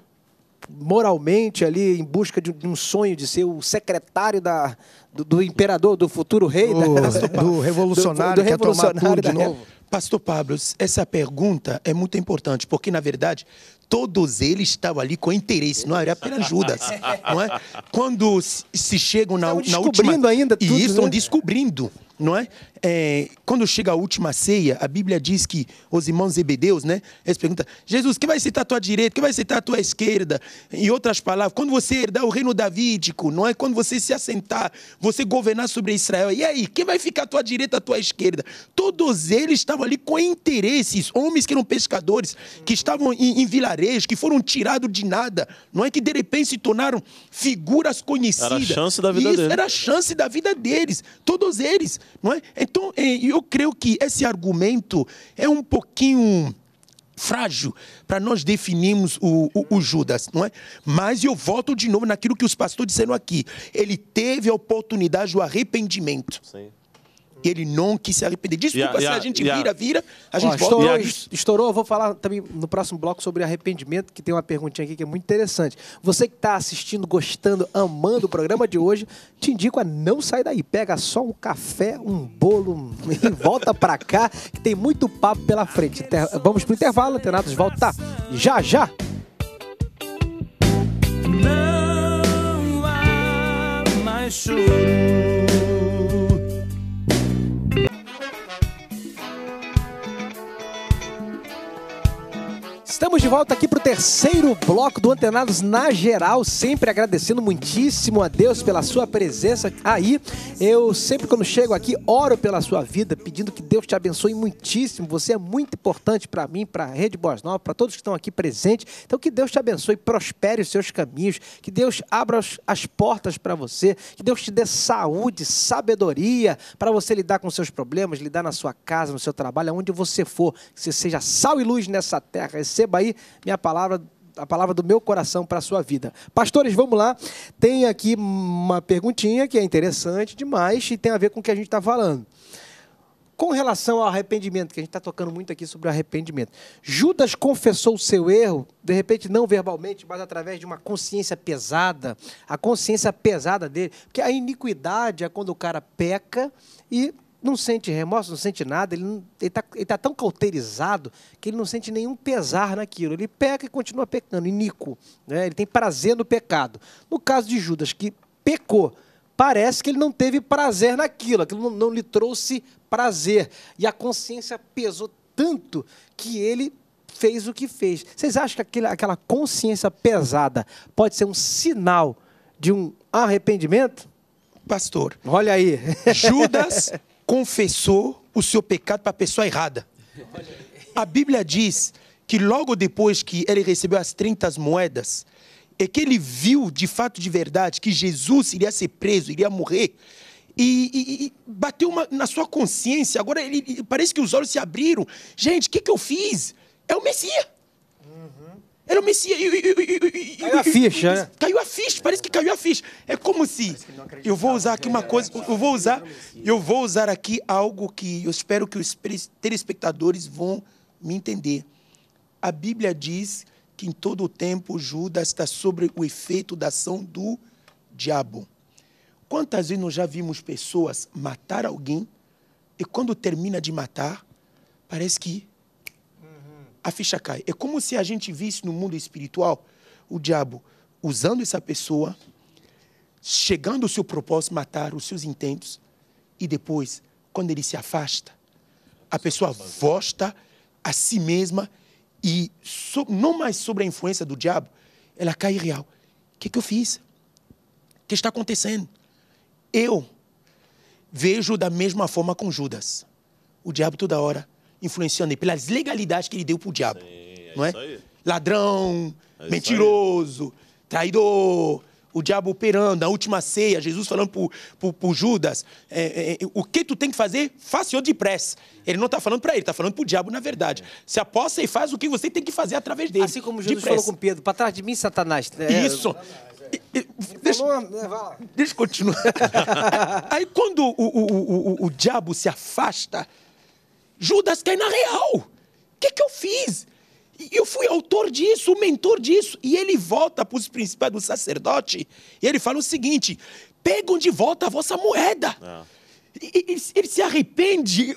Speaker 1: moralmente ali em busca de, um sonho de ser o secretário da, do, do imperador, do futuro rei,
Speaker 3: Do-
Speaker 1: da-
Speaker 3: do revolucionário que quer tomar tudo de
Speaker 1: da-
Speaker 3: novo.
Speaker 5: Pastor Pablo, essa pergunta é muito importante, porque na verdade todos eles estavam ali com interesse, não era apenas Judas, não é? Quando se chegam na,
Speaker 1: Estavam
Speaker 5: na última
Speaker 1: descobrindo ainda tudo,
Speaker 5: e estão
Speaker 1: né?
Speaker 5: descobrindo, não é? É, Quando chega a última ceia, a Bíblia diz que os irmãos Zebedeus, né? Eles perguntam: Jesus, quem vai sentar à tua direita? Quem vai sentar à tua esquerda? Em outras palavras, quando você herdar o reino davídico, não é? Quando você se assentar, você governar sobre Israel. E aí, quem vai ficar à tua direita, à tua esquerda? Todos eles estavam ali com interesses, homens que eram pescadores, que estavam em, em vilarejos, que foram tirados de nada, não é? Que de repente se tornaram figuras conhecidas.
Speaker 4: Era a chance da vida
Speaker 5: Isso,
Speaker 4: deles.
Speaker 5: Era a chance da vida deles, todos eles, não é? Então, eh, eu creio que esse argumento é um pouquinho frágil para nós definirmos o, o- o Judas, não é? Mas eu volto de novo naquilo que os pastores disseram aqui. Ele teve a oportunidade do arrependimento.
Speaker 4: Sim.
Speaker 5: E ele não quis se arrepender. Desculpa,
Speaker 4: E a-
Speaker 5: se a, gente
Speaker 4: a-
Speaker 5: vira, vira, a gente volta.
Speaker 1: estourou, estourou, eu vou falar também no próximo bloco sobre arrependimento, que tem uma perguntinha aqui que é muito interessante. Você que está assistindo, gostando, amando o programa de hoje, te indico a não sair daí. Pega só um café, um bolo e volta pra cá, que tem muito papo pela frente. Inter- Vamos pro intervalo, Antenados volta já já.
Speaker 6: Não há mais choro.
Speaker 1: Estamos de volta aqui para o terceiro bloco do Antenados na geral, sempre agradecendo muitíssimo a Deus pela sua presença aí. Eu sempre quando chego aqui oro pela sua vida, pedindo que Deus te abençoe muitíssimo. Você é muito importante para mim, para a Rede Boas Novas, para todos que estão aqui presentes. Então que Deus te abençoe, prospere os seus caminhos, que Deus abra as- as portas para você, que Deus te dê saúde, sabedoria para você lidar com seus problemas, lidar na sua casa, no seu trabalho, aonde você for, que você seja sal e luz nessa terra. Aí minha palavra a palavra do meu coração para a sua vida. Pastores, vamos lá. Tem aqui uma perguntinha que é interessante demais e tem a ver com o que a gente está falando. Com relação ao arrependimento, que a gente está tocando muito aqui sobre arrependimento. Judas confessou o seu erro, de repente não verbalmente, mas através de uma consciência pesada, a consciência pesada dele. Porque a iniquidade é quando o cara peca e não sente remorso, não sente nada, ele está tá tão cauterizado que ele não sente nenhum pesar naquilo. Ele peca e continua pecando, iníquo. Né? Ele tem prazer no pecado. No caso de Judas, que pecou, parece que ele não teve prazer naquilo, aquilo não, não lhe trouxe prazer. E a consciência pesou tanto que ele fez o que fez. Vocês acham que aquele, aquela consciência pesada pode ser um sinal de um arrependimento?
Speaker 5: Pastor,
Speaker 1: Olha aí.
Speaker 5: Judas confessou o seu pecado para a pessoa errada. A Bíblia diz que logo depois que ele recebeu as 30 moedas, é que ele viu de fato de verdade que Jesus iria ser preso, iria morrer. E, e- e bateu uma- na sua consciência. Agora ele, parece que os olhos se abriram. Gente, o que, que eu fiz? É o Messias. Era o Messias.
Speaker 1: Caiu a ficha, né?
Speaker 5: Caiu a ficha, parece que caiu a ficha. É como se eu vou usar aqui uma coisa, eu vou usar, eu vou usar aqui algo que eu espero que os telespectadores vão me entender. A Bíblia diz que em todo o tempo Judas está sobre o efeito da ação do diabo. Quantas vezes nós já vimos pessoas matar alguém e quando termina de matar, parece que a ficha cai. É como se a gente visse no mundo espiritual o diabo usando essa pessoa, chegando ao seu propósito, matar os seus intentos, e depois, quando ele se afasta, a pessoa volta a si mesma e so- não mais sobre a influência do diabo, ela cai real. O que, que eu fiz? O que está acontecendo? Eu vejo da mesma forma com Judas. O diabo toda hora influenciando ele pelas legalidades que ele deu para o diabo. não é?
Speaker 4: isso aí.
Speaker 5: Ladrão,
Speaker 4: É
Speaker 5: mentiroso, traidor. O diabo operando, a última ceia, Jesus falando para Judas: é, é, o que tu tem que fazer, faça eu depressa. Ele não está falando para ele, está falando para o diabo, na verdade. Se aposta e faz o que você tem que fazer através dele.
Speaker 1: Assim como Jesus
Speaker 5: depressa.
Speaker 1: falou com Pedro, para trás de mim, Satanás. É,
Speaker 5: Isso. Deixa,
Speaker 1: né.
Speaker 5: Deixa eu continuar. Aí quando o, o, o, o, o diabo se afasta, Judas cai na real. O que, que eu fiz? Eu fui autor disso, o mentor disso. E ele volta para os principais do sacerdote e ele fala o seguinte: pegam de volta a vossa moeda. E- e- Ele, ele se arrepende,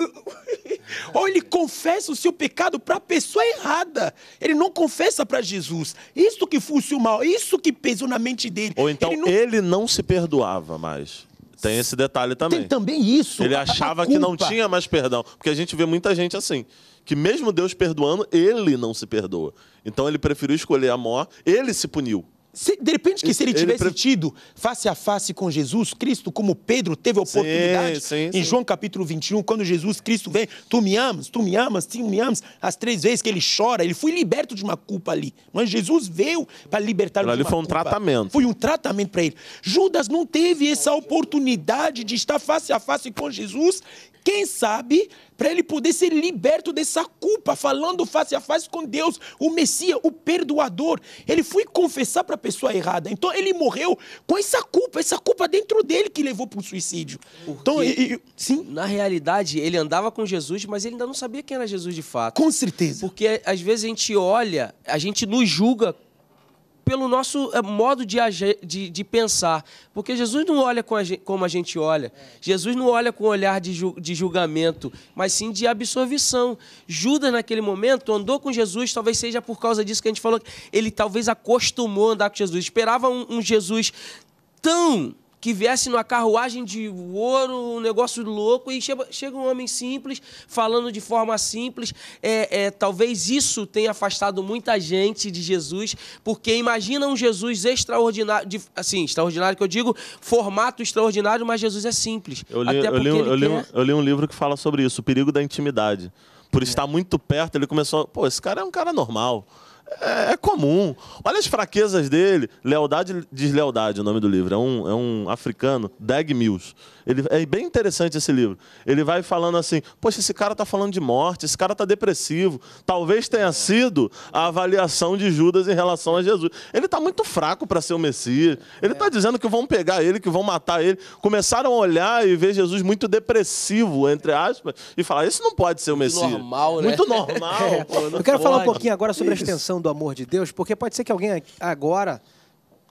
Speaker 5: ou ele confessa o seu pecado para a pessoa errada. Ele não confessa para Jesus. Isso que foi o seu mal, isso que pesou na mente dele.
Speaker 4: Ou então
Speaker 5: Ele não
Speaker 4: ele não se perdoava mais. Tem esse detalhe também.
Speaker 5: Tem também isso.
Speaker 4: Ele achava que não tinha mais perdão. Porque a gente vê muita gente assim. Que mesmo Deus perdoando, ele não se perdoa. Então ele preferiu escolher a morte, ele se puniu.
Speaker 5: Se- de repente que se ele
Speaker 4: Ele
Speaker 5: tivesse
Speaker 4: pre-
Speaker 5: tido face a face com Jesus Cristo, como Pedro teve a
Speaker 4: Sim,
Speaker 5: oportunidade,
Speaker 4: sim,
Speaker 5: em
Speaker 4: sim.
Speaker 5: João capítulo 21, quando Jesus Cristo vem, tu me amas, tu me amas, tu me amas, as três vezes que ele chora, ele foi liberto de uma culpa ali. Mas Jesus veio para libertar
Speaker 4: Aquilo
Speaker 5: de uma
Speaker 4: foi um
Speaker 5: culpa.
Speaker 4: tratamento.
Speaker 5: Foi um tratamento para ele. Judas não teve essa oportunidade de estar face a face com Jesus, quem sabe, para ele poder ser liberto dessa culpa, falando face a face com Deus, o Messias, o perdoador. Ele foi confessar para a pessoa errada. Então ele morreu com essa culpa, essa culpa dentro dele que levou para o suicídio. Então, e- e- sim,
Speaker 2: Na realidade, ele andava com Jesus, mas ele ainda não sabia quem era Jesus de fato.
Speaker 5: com certeza.
Speaker 2: Porque às vezes a gente olha, a gente nos julga pelo nosso eh, modo de, age- de, de pensar. Porque Jesus não olha com a gen- como a gente olha. Jesus não olha com olhar de, ju- de julgamento, mas sim de absolvição. Judas, naquele momento, andou com Jesus, talvez seja por causa disso que a gente falou. Ele talvez acostumou a andar com Jesus. Esperava um, um Jesus tão que viesse numa carruagem de ouro, um negócio louco, e chega, chega um homem simples, falando de forma simples. É, é, talvez isso tenha afastado muita gente de Jesus, porque imagina um Jesus extraordinário, de- assim, extraordinário que eu digo, formato extraordinário, mas Jesus é simples.
Speaker 4: Eu li, eu, li, um- eu, li
Speaker 2: quer-
Speaker 4: eu li um livro que fala sobre isso, o perigo da intimidade. Por estar muito perto, ele começou. Pô, esse cara é um cara normal. É, é comum. Olha as fraquezas dele. Lealdade e deslealdade, o nome do livro. É um, é um africano, Dag Mills. Ele, é bem interessante esse livro. Ele vai falando assim: Poxa, esse cara tá falando de morte, esse cara tá depressivo. Talvez tenha sido a avaliação de Judas em relação a Jesus. Ele tá muito fraco para ser o Messias. Ele tá dizendo que vão pegar ele, que vão matar ele. Começaram a olhar e ver Jesus muito depressivo, entre aspas, e falar: Isso não pode ser o Messias.
Speaker 2: normal, né?
Speaker 4: Muito normal. pô,
Speaker 1: Eu quero falar um
Speaker 4: pode.
Speaker 1: pouquinho agora sobre a extensão do amor de Deus, porque pode ser que alguém agora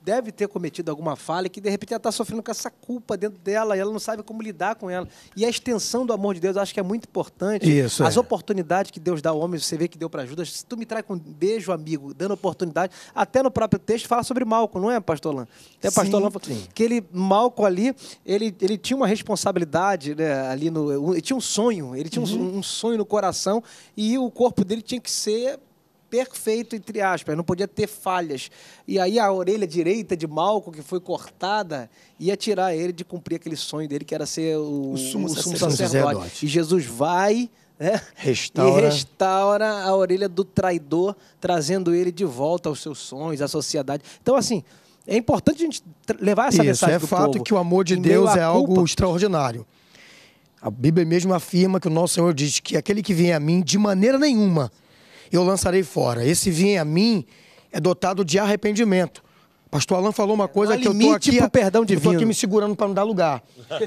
Speaker 1: deve ter cometido alguma falha e que de repente ela está sofrendo com essa culpa dentro dela e ela não sabe como lidar com ela. E a extensão do amor de Deus eu acho que é muito importante.
Speaker 3: Isso,
Speaker 1: As
Speaker 3: é.
Speaker 1: oportunidades que Deus dá ao homem, você vê que deu para Judas. Se tu me traz com um beijo, amigo, dando oportunidade, até no próprio texto fala sobre Malco, não é, pastor Lan? Até
Speaker 5: Sim,
Speaker 1: pastor Lan que ele, Malco ali, ele, ele tinha uma responsabilidade, né, ali no, ele tinha um sonho, ele tinha um- um sonho no coração e o corpo dele tinha que ser perfeito, entre aspas, não podia ter falhas. E aí a orelha direita de Malco, que foi cortada, ia tirar ele de cumprir aquele sonho dele, que era ser o,
Speaker 5: O sumo
Speaker 1: sacerdote.
Speaker 3: sacerdote.
Speaker 1: E Jesus vai né,
Speaker 3: Restaura.
Speaker 1: e restaura a orelha do traidor, trazendo ele de volta aos seus sonhos, à sociedade. Então, assim, é importante a gente levar essa
Speaker 3: Isso,
Speaker 1: mensagem
Speaker 3: é
Speaker 1: do
Speaker 3: fato
Speaker 1: povo.
Speaker 3: que o amor de
Speaker 1: Em
Speaker 3: Deus é algo
Speaker 1: culpa,
Speaker 3: extraordinário. A Bíblia mesmo afirma que o nosso Senhor diz que aquele que vem a mim, de maneira nenhuma, eu lançarei fora. Esse vem a mim é dotado de arrependimento. Pastor Alan falou uma coisa
Speaker 1: há
Speaker 3: que eu tô aqui,
Speaker 1: pro perdão
Speaker 3: eu tô aqui me segurando para não dar lugar.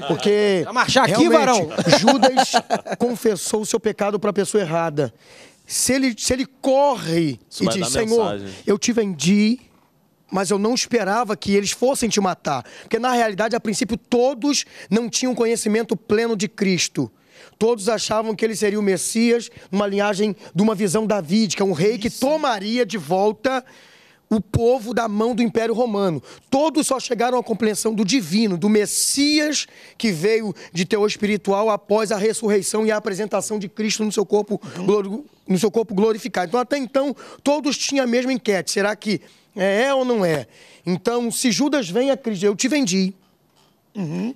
Speaker 3: Porque
Speaker 1: Vai marchar aqui,
Speaker 3: realmente,
Speaker 1: varão?
Speaker 3: Judas confessou o seu pecado para a pessoa errada. Se ele, se ele corre
Speaker 4: Isso
Speaker 3: e diz, Senhor,
Speaker 4: mensagem.
Speaker 3: eu te vendi, mas eu não esperava que eles fossem te matar. Porque, na realidade, a princípio, todos não tinham conhecimento pleno de Cristo. Todos achavam que ele seria o Messias, numa linhagem de uma visão davídica, um rei que tomaria de volta o povo da mão do Império Romano. Todos só chegaram à compreensão do divino, do Messias que veio de teor espiritual após a ressurreição e a apresentação de Cristo no seu corpo, glori- no seu corpo glorificado. Então, até então, todos tinham a mesma enquete: será que é, é ou não é? Então, se Judas vem a Cristo, eu te vendi,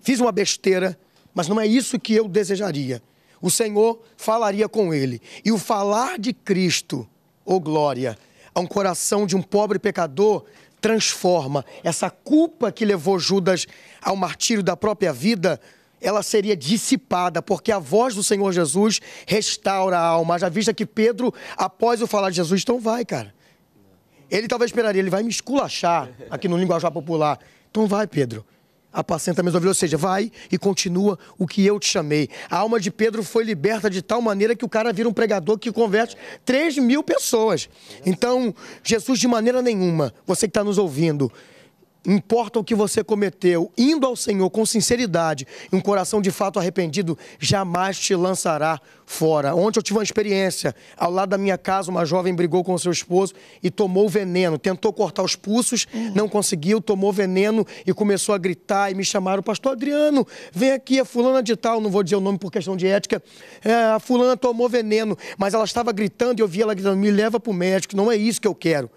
Speaker 3: fiz uma besteira, mas não é isso que eu desejaria. O Senhor falaria com ele. E o falar de Cristo, ô glória, a um coração de um pobre pecador, transforma. Essa culpa que levou Judas ao martírio da própria vida, ela seria dissipada, porque a voz do Senhor Jesus restaura a alma. Já vista que Pedro, após o falar de Jesus, então vai, cara. Ele talvez esperaria, ele vai me esculachar aqui no linguajar popular. Então vai, Pedro. Apacenta minhas ovelhas, ou seja, vai e continua o que eu te chamei. A alma de Pedro foi liberta de tal maneira que o cara vira um pregador que converte 3 mil pessoas. Então, Jesus, de maneira nenhuma, você que está nos ouvindo, importa o que você cometeu, indo ao Senhor com sinceridade e um coração de fato arrependido, jamais te lançará fora. Ontem eu tive uma experiência. Ao lado da minha casa, uma jovem brigou com seu esposo e tomou veneno. Tentou cortar os pulsos, não conseguiu, tomou veneno e começou a gritar. E me chamaram, Pastor Adriano, vem aqui, a fulana de tal, não vou dizer o nome por questão de ética. É, a fulana tomou veneno, mas ela estava gritando e eu vi ela gritando: me leva para o médico, não é isso que eu quero.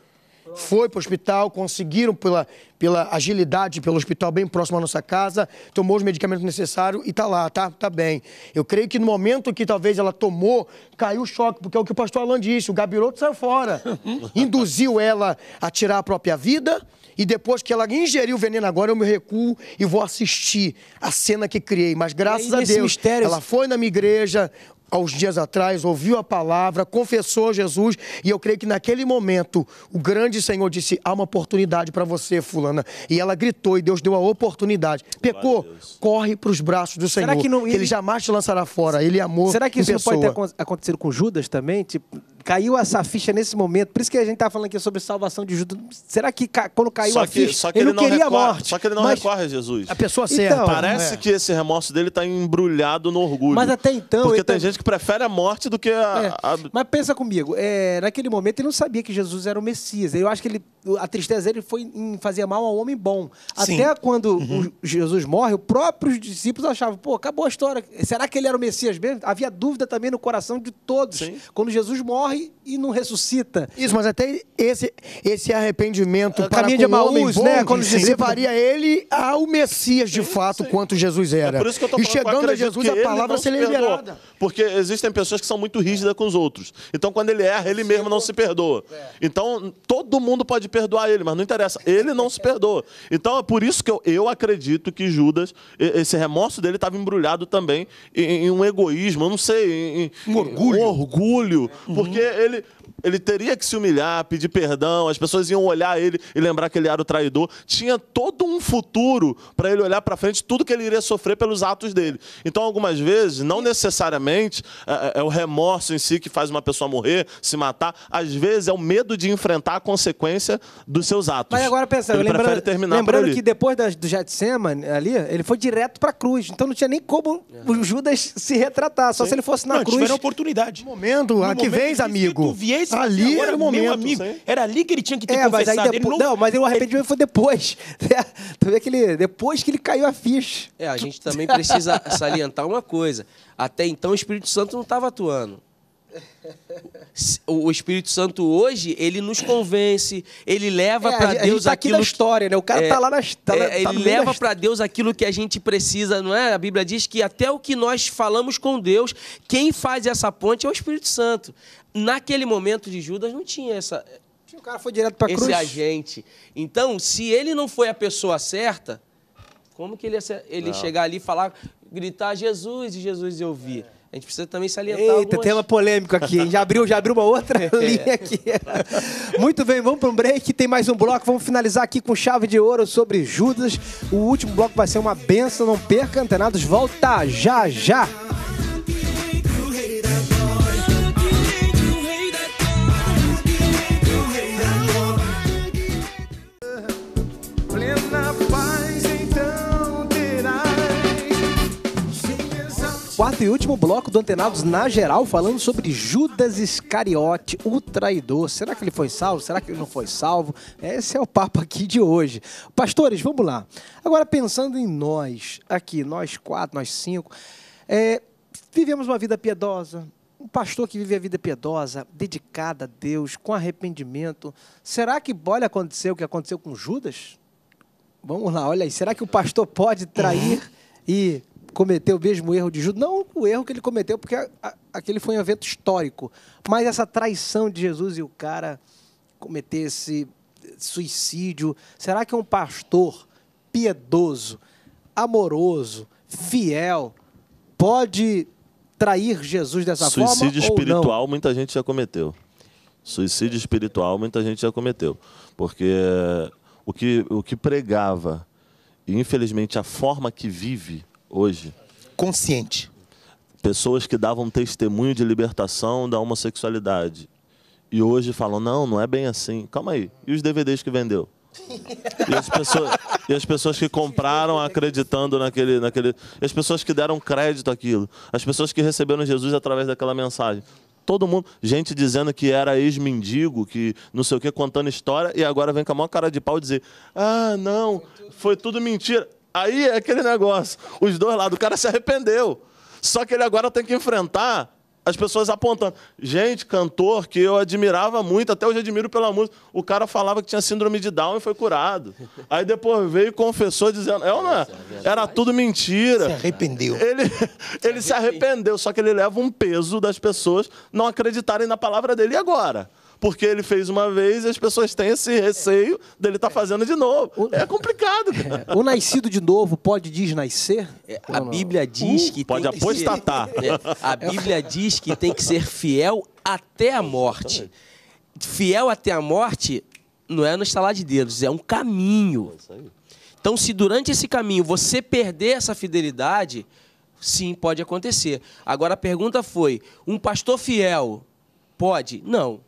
Speaker 3: Foi para o hospital, conseguiram pela, pela agilidade, pelo hospital bem próximo à nossa casa, tomou os medicamentos necessários e tá lá, tá, tá bem. Eu creio que no momento que talvez ela tomou, caiu o choque, porque é o que o pastor Alan disse, o gabiroto saiu fora. Induziu ela a tirar a própria vida e depois que ela ingeriu o veneno agora, eu me recuo e vou assistir a cena que criei. Mas graças a Deus,
Speaker 1: mistério-
Speaker 3: ela foi na minha igreja, aos dias atrás, ouviu a palavra, confessou Jesus, e eu creio que naquele momento o grande Senhor disse: há uma oportunidade para você, fulana. E ela gritou e Deus deu a oportunidade. Pecou, corre para os braços do Senhor.
Speaker 1: Será que não-
Speaker 3: ele...
Speaker 1: ele-
Speaker 3: jamais te lançará fora. Ele amou.
Speaker 1: Será que isso não pode ter acontecido com Judas também? Tipo, caiu essa ficha nesse momento. Por isso que a gente tá falando aqui sobre salvação de Judas. Será que ca- quando caiu
Speaker 4: Só
Speaker 1: a
Speaker 4: que,
Speaker 1: ficha,
Speaker 4: só que
Speaker 1: ele,
Speaker 4: ele,
Speaker 1: não queria a
Speaker 4: recorre,
Speaker 1: morte?
Speaker 4: Só que ele não
Speaker 1: mas,
Speaker 4: recorre a Jesus.
Speaker 3: A pessoa
Speaker 1: Então,
Speaker 3: certa.
Speaker 4: Parece
Speaker 3: é.
Speaker 4: que esse remorso dele está embrulhado no orgulho.
Speaker 1: Mas até então,
Speaker 4: Porque
Speaker 1: ele
Speaker 4: tem
Speaker 1: tá-
Speaker 4: gente que prefere a morte do que a.
Speaker 1: É,
Speaker 4: a-
Speaker 1: Mas pensa comigo, é, naquele momento ele não sabia que Jesus era o Messias. Eu acho que ele, a tristeza dele foi em fazer mal ao homem bom.
Speaker 5: Sim.
Speaker 1: Até quando o Jesus morre, os próprios discípulos achavam, pô, acabou a história. Será que ele era o Messias mesmo? Havia dúvida também no coração de todos.
Speaker 4: Sim.
Speaker 1: Quando Jesus morre e não ressuscita.
Speaker 3: Isso, mas até esse, esse arrependimento
Speaker 1: O
Speaker 3: para
Speaker 1: caminho
Speaker 3: com
Speaker 1: de
Speaker 3: o homem
Speaker 1: Emaús,
Speaker 3: bom,
Speaker 1: né, quando discípulos-
Speaker 3: levaria ele ao Messias de fato, quanto Jesus era.
Speaker 4: É por isso que eu tô
Speaker 3: e
Speaker 4: falando que eu
Speaker 3: chegando a Jesus, a palavra
Speaker 4: se
Speaker 3: liberada.
Speaker 4: Porque existem pessoas que são muito rígidas com os outros. Então, quando ele erra, ele mesmo não se perdoa. Então, todo mundo pode perdoar ele, mas não interessa. Ele não se perdoa. Então, é por isso que eu, eu acredito que Judas, esse remorso dele estava embrulhado também em, em um egoísmo, eu não sei, em, em-
Speaker 5: Um orgulho.
Speaker 4: Um orgulho. Porque ele. Ele teria que se humilhar, pedir perdão, as pessoas iam olhar ele e lembrar que ele era o traidor. Tinha todo um futuro para ele olhar para frente, tudo que ele iria sofrer pelos atos dele. Então, algumas vezes, não necessariamente é, é o remorso em si que faz uma pessoa morrer, se matar. Às vezes é o medo de enfrentar a consequência dos seus atos.
Speaker 1: Mas agora pensa,
Speaker 4: ele
Speaker 1: lembrando,
Speaker 4: prefere terminar por
Speaker 1: lembrando
Speaker 4: ali.
Speaker 1: que depois das- do Getsemane ali, ele foi direto pra cruz. Então não tinha nem como o Judas se retratar, só se ele fosse na
Speaker 5: não,
Speaker 1: cruz.
Speaker 5: tiveram oportunidade.
Speaker 3: momento,
Speaker 5: No momento
Speaker 3: vens,
Speaker 5: que
Speaker 3: amigo.
Speaker 5: Tu viesse,
Speaker 3: Ali era o momento.
Speaker 5: Meu amigo, era ali que ele tinha que ter
Speaker 1: É, mas
Speaker 5: confessado.
Speaker 1: depois.
Speaker 5: Ele
Speaker 1: Não, mas o arrependimento foi depois. tu vê que ele. Depois que ele caiu a ficha.
Speaker 2: É, a gente também precisa salientar uma coisa. Até então o Espírito Santo não estava atuando. O Espírito Santo hoje, ele nos convence, ele leva
Speaker 1: É,
Speaker 2: para Deus
Speaker 1: tá aqui
Speaker 2: aquilo
Speaker 1: na história, né? O cara tá lá na- tá na-
Speaker 2: é,
Speaker 1: tá
Speaker 2: ele
Speaker 1: meio
Speaker 2: leva para Deus aquilo que a gente precisa, não é? A Bíblia diz que até o que nós falamos com Deus, quem faz essa ponte é o Espírito Santo. Naquele momento de Judas não tinha essa,
Speaker 1: O cara foi direto pra
Speaker 2: esse
Speaker 1: cruz.
Speaker 2: agente. Então, se ele não foi a pessoa certa, como que ele ia ser- ele chegar ali e falar, gritar Jesus e Jesus ia ouvir? A gente precisa também salientar
Speaker 1: Eita,
Speaker 2: algumas...
Speaker 1: tema polêmico aqui? Já abriu, já abriu uma outra linha aqui. Muito bem, vamos para um break. Tem mais um bloco. Vamos finalizar aqui com chave de ouro sobre Judas. O último bloco vai ser uma benção. Não perca, antenados. Volta já, já. Quarto e último bloco do Antenados na geral, falando sobre Judas Iscariote, o traidor. Será que ele foi salvo? Será que ele não foi salvo? Esse é o papo aqui de hoje. Pastores, vamos lá. Agora, pensando em nós, aqui, nós quatro, nós cinco, é, vivemos uma vida piedosa. Um pastor que vive a vida piedosa, dedicada a Deus, com arrependimento. Será que pode acontecer o que aconteceu com Judas? Vamos lá, olha aí. Será que o pastor pode trair e cometer o mesmo erro de Judas? Não o erro que ele cometeu, porque a- a- aquele foi um evento histórico. Mas essa traição de Jesus e o cara cometer esse suicídio. Será que um pastor piedoso, amoroso, fiel, pode trair Jesus dessa forma?
Speaker 4: Suicídio
Speaker 1: ou não?
Speaker 4: espiritual, muita gente já cometeu. Suicídio espiritual, muita gente já cometeu. Porque o que, o que pregava, e infelizmente a forma que vive hoje,
Speaker 5: Consciente.
Speaker 4: pessoas que davam testemunho de libertação da homossexualidade. E hoje falam, não, não é bem assim. Calma aí. E os DVDs que vendeu? E as pessoas, e as pessoas que compraram acreditando naquele, naquele. E as pessoas que deram crédito àquilo. As pessoas que receberam Jesus através daquela mensagem. Todo mundo. Gente dizendo que era ex-mendigo, que não sei o que, contando história, e agora vem com a maior cara de pau dizer: ah, não, foi tudo mentira. Aí é aquele negócio. Os dois lados, o cara se arrependeu. Só que ele agora tem que enfrentar as pessoas apontando. Gente, cantor que eu admirava muito, até hoje admiro pela música. O cara falava que tinha síndrome de Down e foi curado. Aí depois veio e confessou dizendo: é ou não é? Era tudo mentira.
Speaker 5: Se arrependeu.
Speaker 4: Ele, ele se arrependeu, só que ele leva um peso das pessoas não acreditarem na palavra dele. E agora? Porque ele fez uma vez e as pessoas têm esse receio dele estar fazendo de novo. É complicado, cara.
Speaker 1: O nascido de novo pode desnascer?
Speaker 2: É, A Bíblia diz que
Speaker 4: Pode
Speaker 2: tem que ser-
Speaker 4: apostatar.
Speaker 2: É, a Bíblia diz que tem que ser fiel até a morte. Fiel até a morte não é no estalar de dedos, é um caminho. Então, se durante esse caminho você perder essa fidelidade, sim, pode acontecer. Agora a pergunta foi: um pastor fiel pode? Não.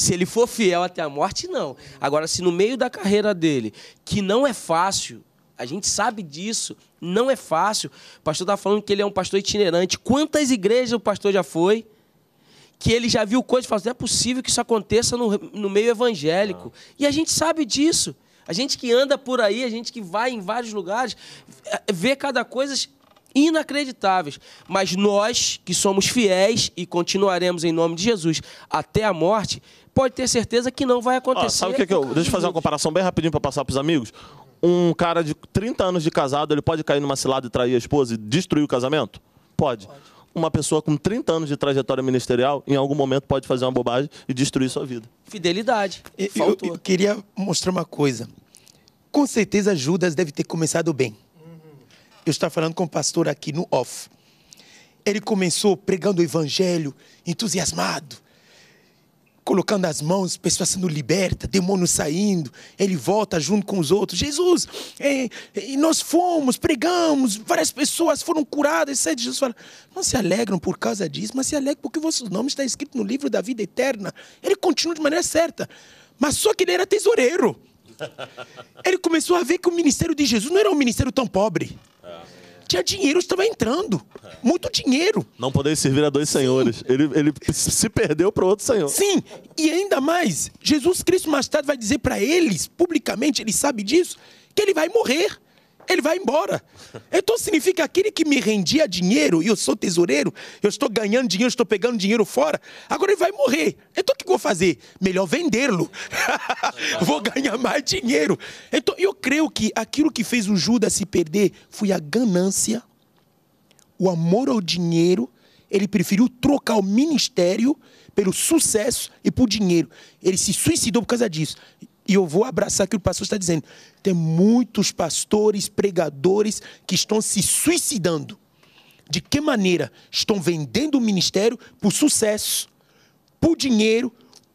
Speaker 2: Se ele for fiel até a morte, não. Agora, se no meio da carreira dele, que não é fácil, a gente sabe disso, não é fácil. O pastor está falando que ele é um pastor itinerante. Quantas igrejas o pastor já foi? Que ele já viu coisas e fala, não é possível que isso aconteça no, no meio evangélico. E a gente sabe disso. A gente que anda por aí, a gente que vai em vários lugares, eh, vê cada coisa inacreditáveis. Mas nós, que somos fiéis e continuaremos em nome de Jesus até a morte, pode ter certeza que não vai
Speaker 4: Ó,
Speaker 2: acontecer.
Speaker 4: sabe o que, que eu. Deixa eu fazer uma comparação bem rapidinho para passar para os amigos. Um cara de 30 anos de casado, ele pode cair numa cilada e trair a esposa e destruir o casamento? Pode. Uma pessoa com 30 anos de trajetória ministerial, em algum momento pode fazer uma bobagem e destruir sua vida.
Speaker 2: Fidelidade.
Speaker 5: Eu, eu- queria mostrar uma coisa. Com certeza Judas deve ter começado bem. Eu estava falando com o pastor aqui no off. Ele começou pregando o evangelho, entusiasmado, colocando as mãos, pessoas sendo libertas, demônios saindo. Ele volta junto com os outros. Jesus, é, e nós fomos, pregamos, várias pessoas foram curadas. Etc. Jesus fala: não se alegram por causa disso, mas se alegram porque vossos nomes estão escritos no livro da vida eterna. Ele continua de maneira certa. Mas só que ele era tesoureiro. Ele começou a ver que o ministério de Jesus não era um ministério tão pobre. Tinha dinheiro, estava entrando. Muito dinheiro.
Speaker 4: Não poder servir a dois senhores. Ele, ele se perdeu para outro senhor.
Speaker 5: Sim, e ainda mais, Jesus Cristo mais tarde vai dizer para eles, publicamente, ele sabe disso, que ele vai morrer. Ele vai embora. Então significa aquele que me rendia dinheiro e eu sou tesoureiro, eu estou ganhando dinheiro, estou pegando dinheiro fora, agora ele vai morrer. Então o que eu vou fazer? Melhor vendê-lo. vou ganhar mais dinheiro. Então eu creio que aquilo que fez o Judas se perder foi a ganância, o amor ao dinheiro. Ele preferiu trocar o ministério pelo sucesso e por dinheiro. Ele se suicidou por causa disso. E eu vou abraçar o que o pastor está dizendo. Tem muitos pastores, pregadores que estão se suicidando. De que maneira? Estão vendendo o ministério por sucesso, por dinheiro,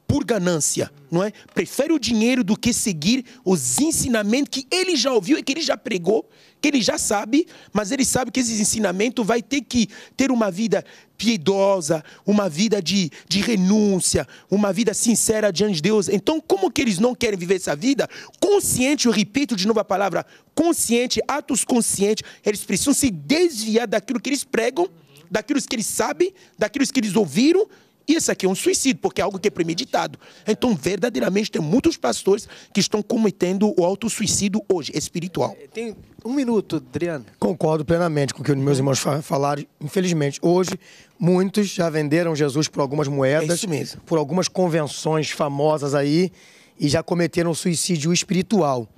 Speaker 5: por ganância, não é? Prefere o dinheiro do que seguir os ensinamentos que ele já ouviu e que ele já pregou, que ele já sabe, mas ele sabe que esse ensinamento vai ter que ter uma vida piedosa, uma vida de, de renúncia, uma vida sincera diante de Deus. Então, como que eles não querem viver essa vida? Consciente, eu repito de novo a palavra, consciente, atos conscientes, eles precisam se desviar daquilo que eles pregam, daquilo que eles sabem, daquilo que eles ouviram, e esse aqui é um suicídio, porque é algo que é premeditado. Então, verdadeiramente, tem muitos pastores que estão cometendo o autossuicídio hoje, espiritual.
Speaker 1: Tem um minuto, Adriano.
Speaker 3: Concordo plenamente com o que os meus irmãos fa- falaram. Infelizmente, hoje, muitos já venderam Jesus por algumas moedas,
Speaker 5: É
Speaker 3: por algumas convenções famosas aí, e já cometeram suicídio espiritual.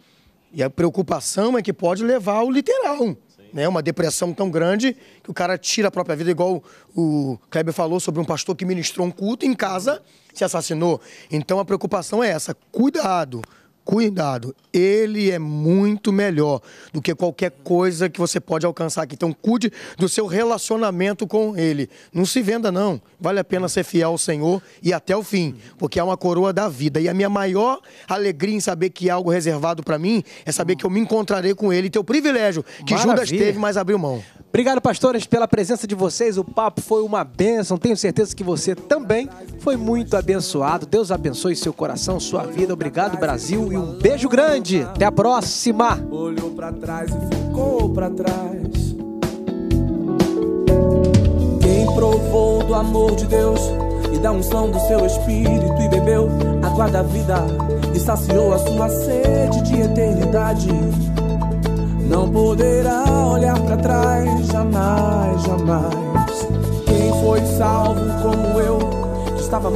Speaker 3: E a preocupação é que pode levar ao literal. Né? Uma depressão tão grande que o cara tira a própria vida, igual o Kleber falou sobre um pastor que ministrou um culto em casa, se assassinou. Então a preocupação é essa: cuidado. Cuidado, ele é muito melhor do que qualquer coisa que você pode alcançar aqui. Então, cuide do seu relacionamento com ele. Não se venda, não. Vale a pena ser fiel ao Senhor e até o fim, porque é uma coroa da vida. E a minha maior alegria em saber que é algo reservado para mim é saber que eu me encontrarei com ele e ter o privilégio que Judas
Speaker 1: Maravilha.
Speaker 3: teve, mas abriu mão.
Speaker 1: Obrigado, pastores, pela presença de vocês. O papo foi uma bênção. Tenho certeza que você também foi muito abençoado. Deus abençoe seu coração, sua vida. Obrigado, Brasil. E um beijo grande. Até a próxima.
Speaker 6: Olhou pra trás e ficou pra trás. Quem provou do amor de Deus e da unção do seu espírito e bebeu água da vida e saciou a sua sede de eternidade. Não poderá olhar pra trás jamais, jamais. Quem foi salvo como eu, que estava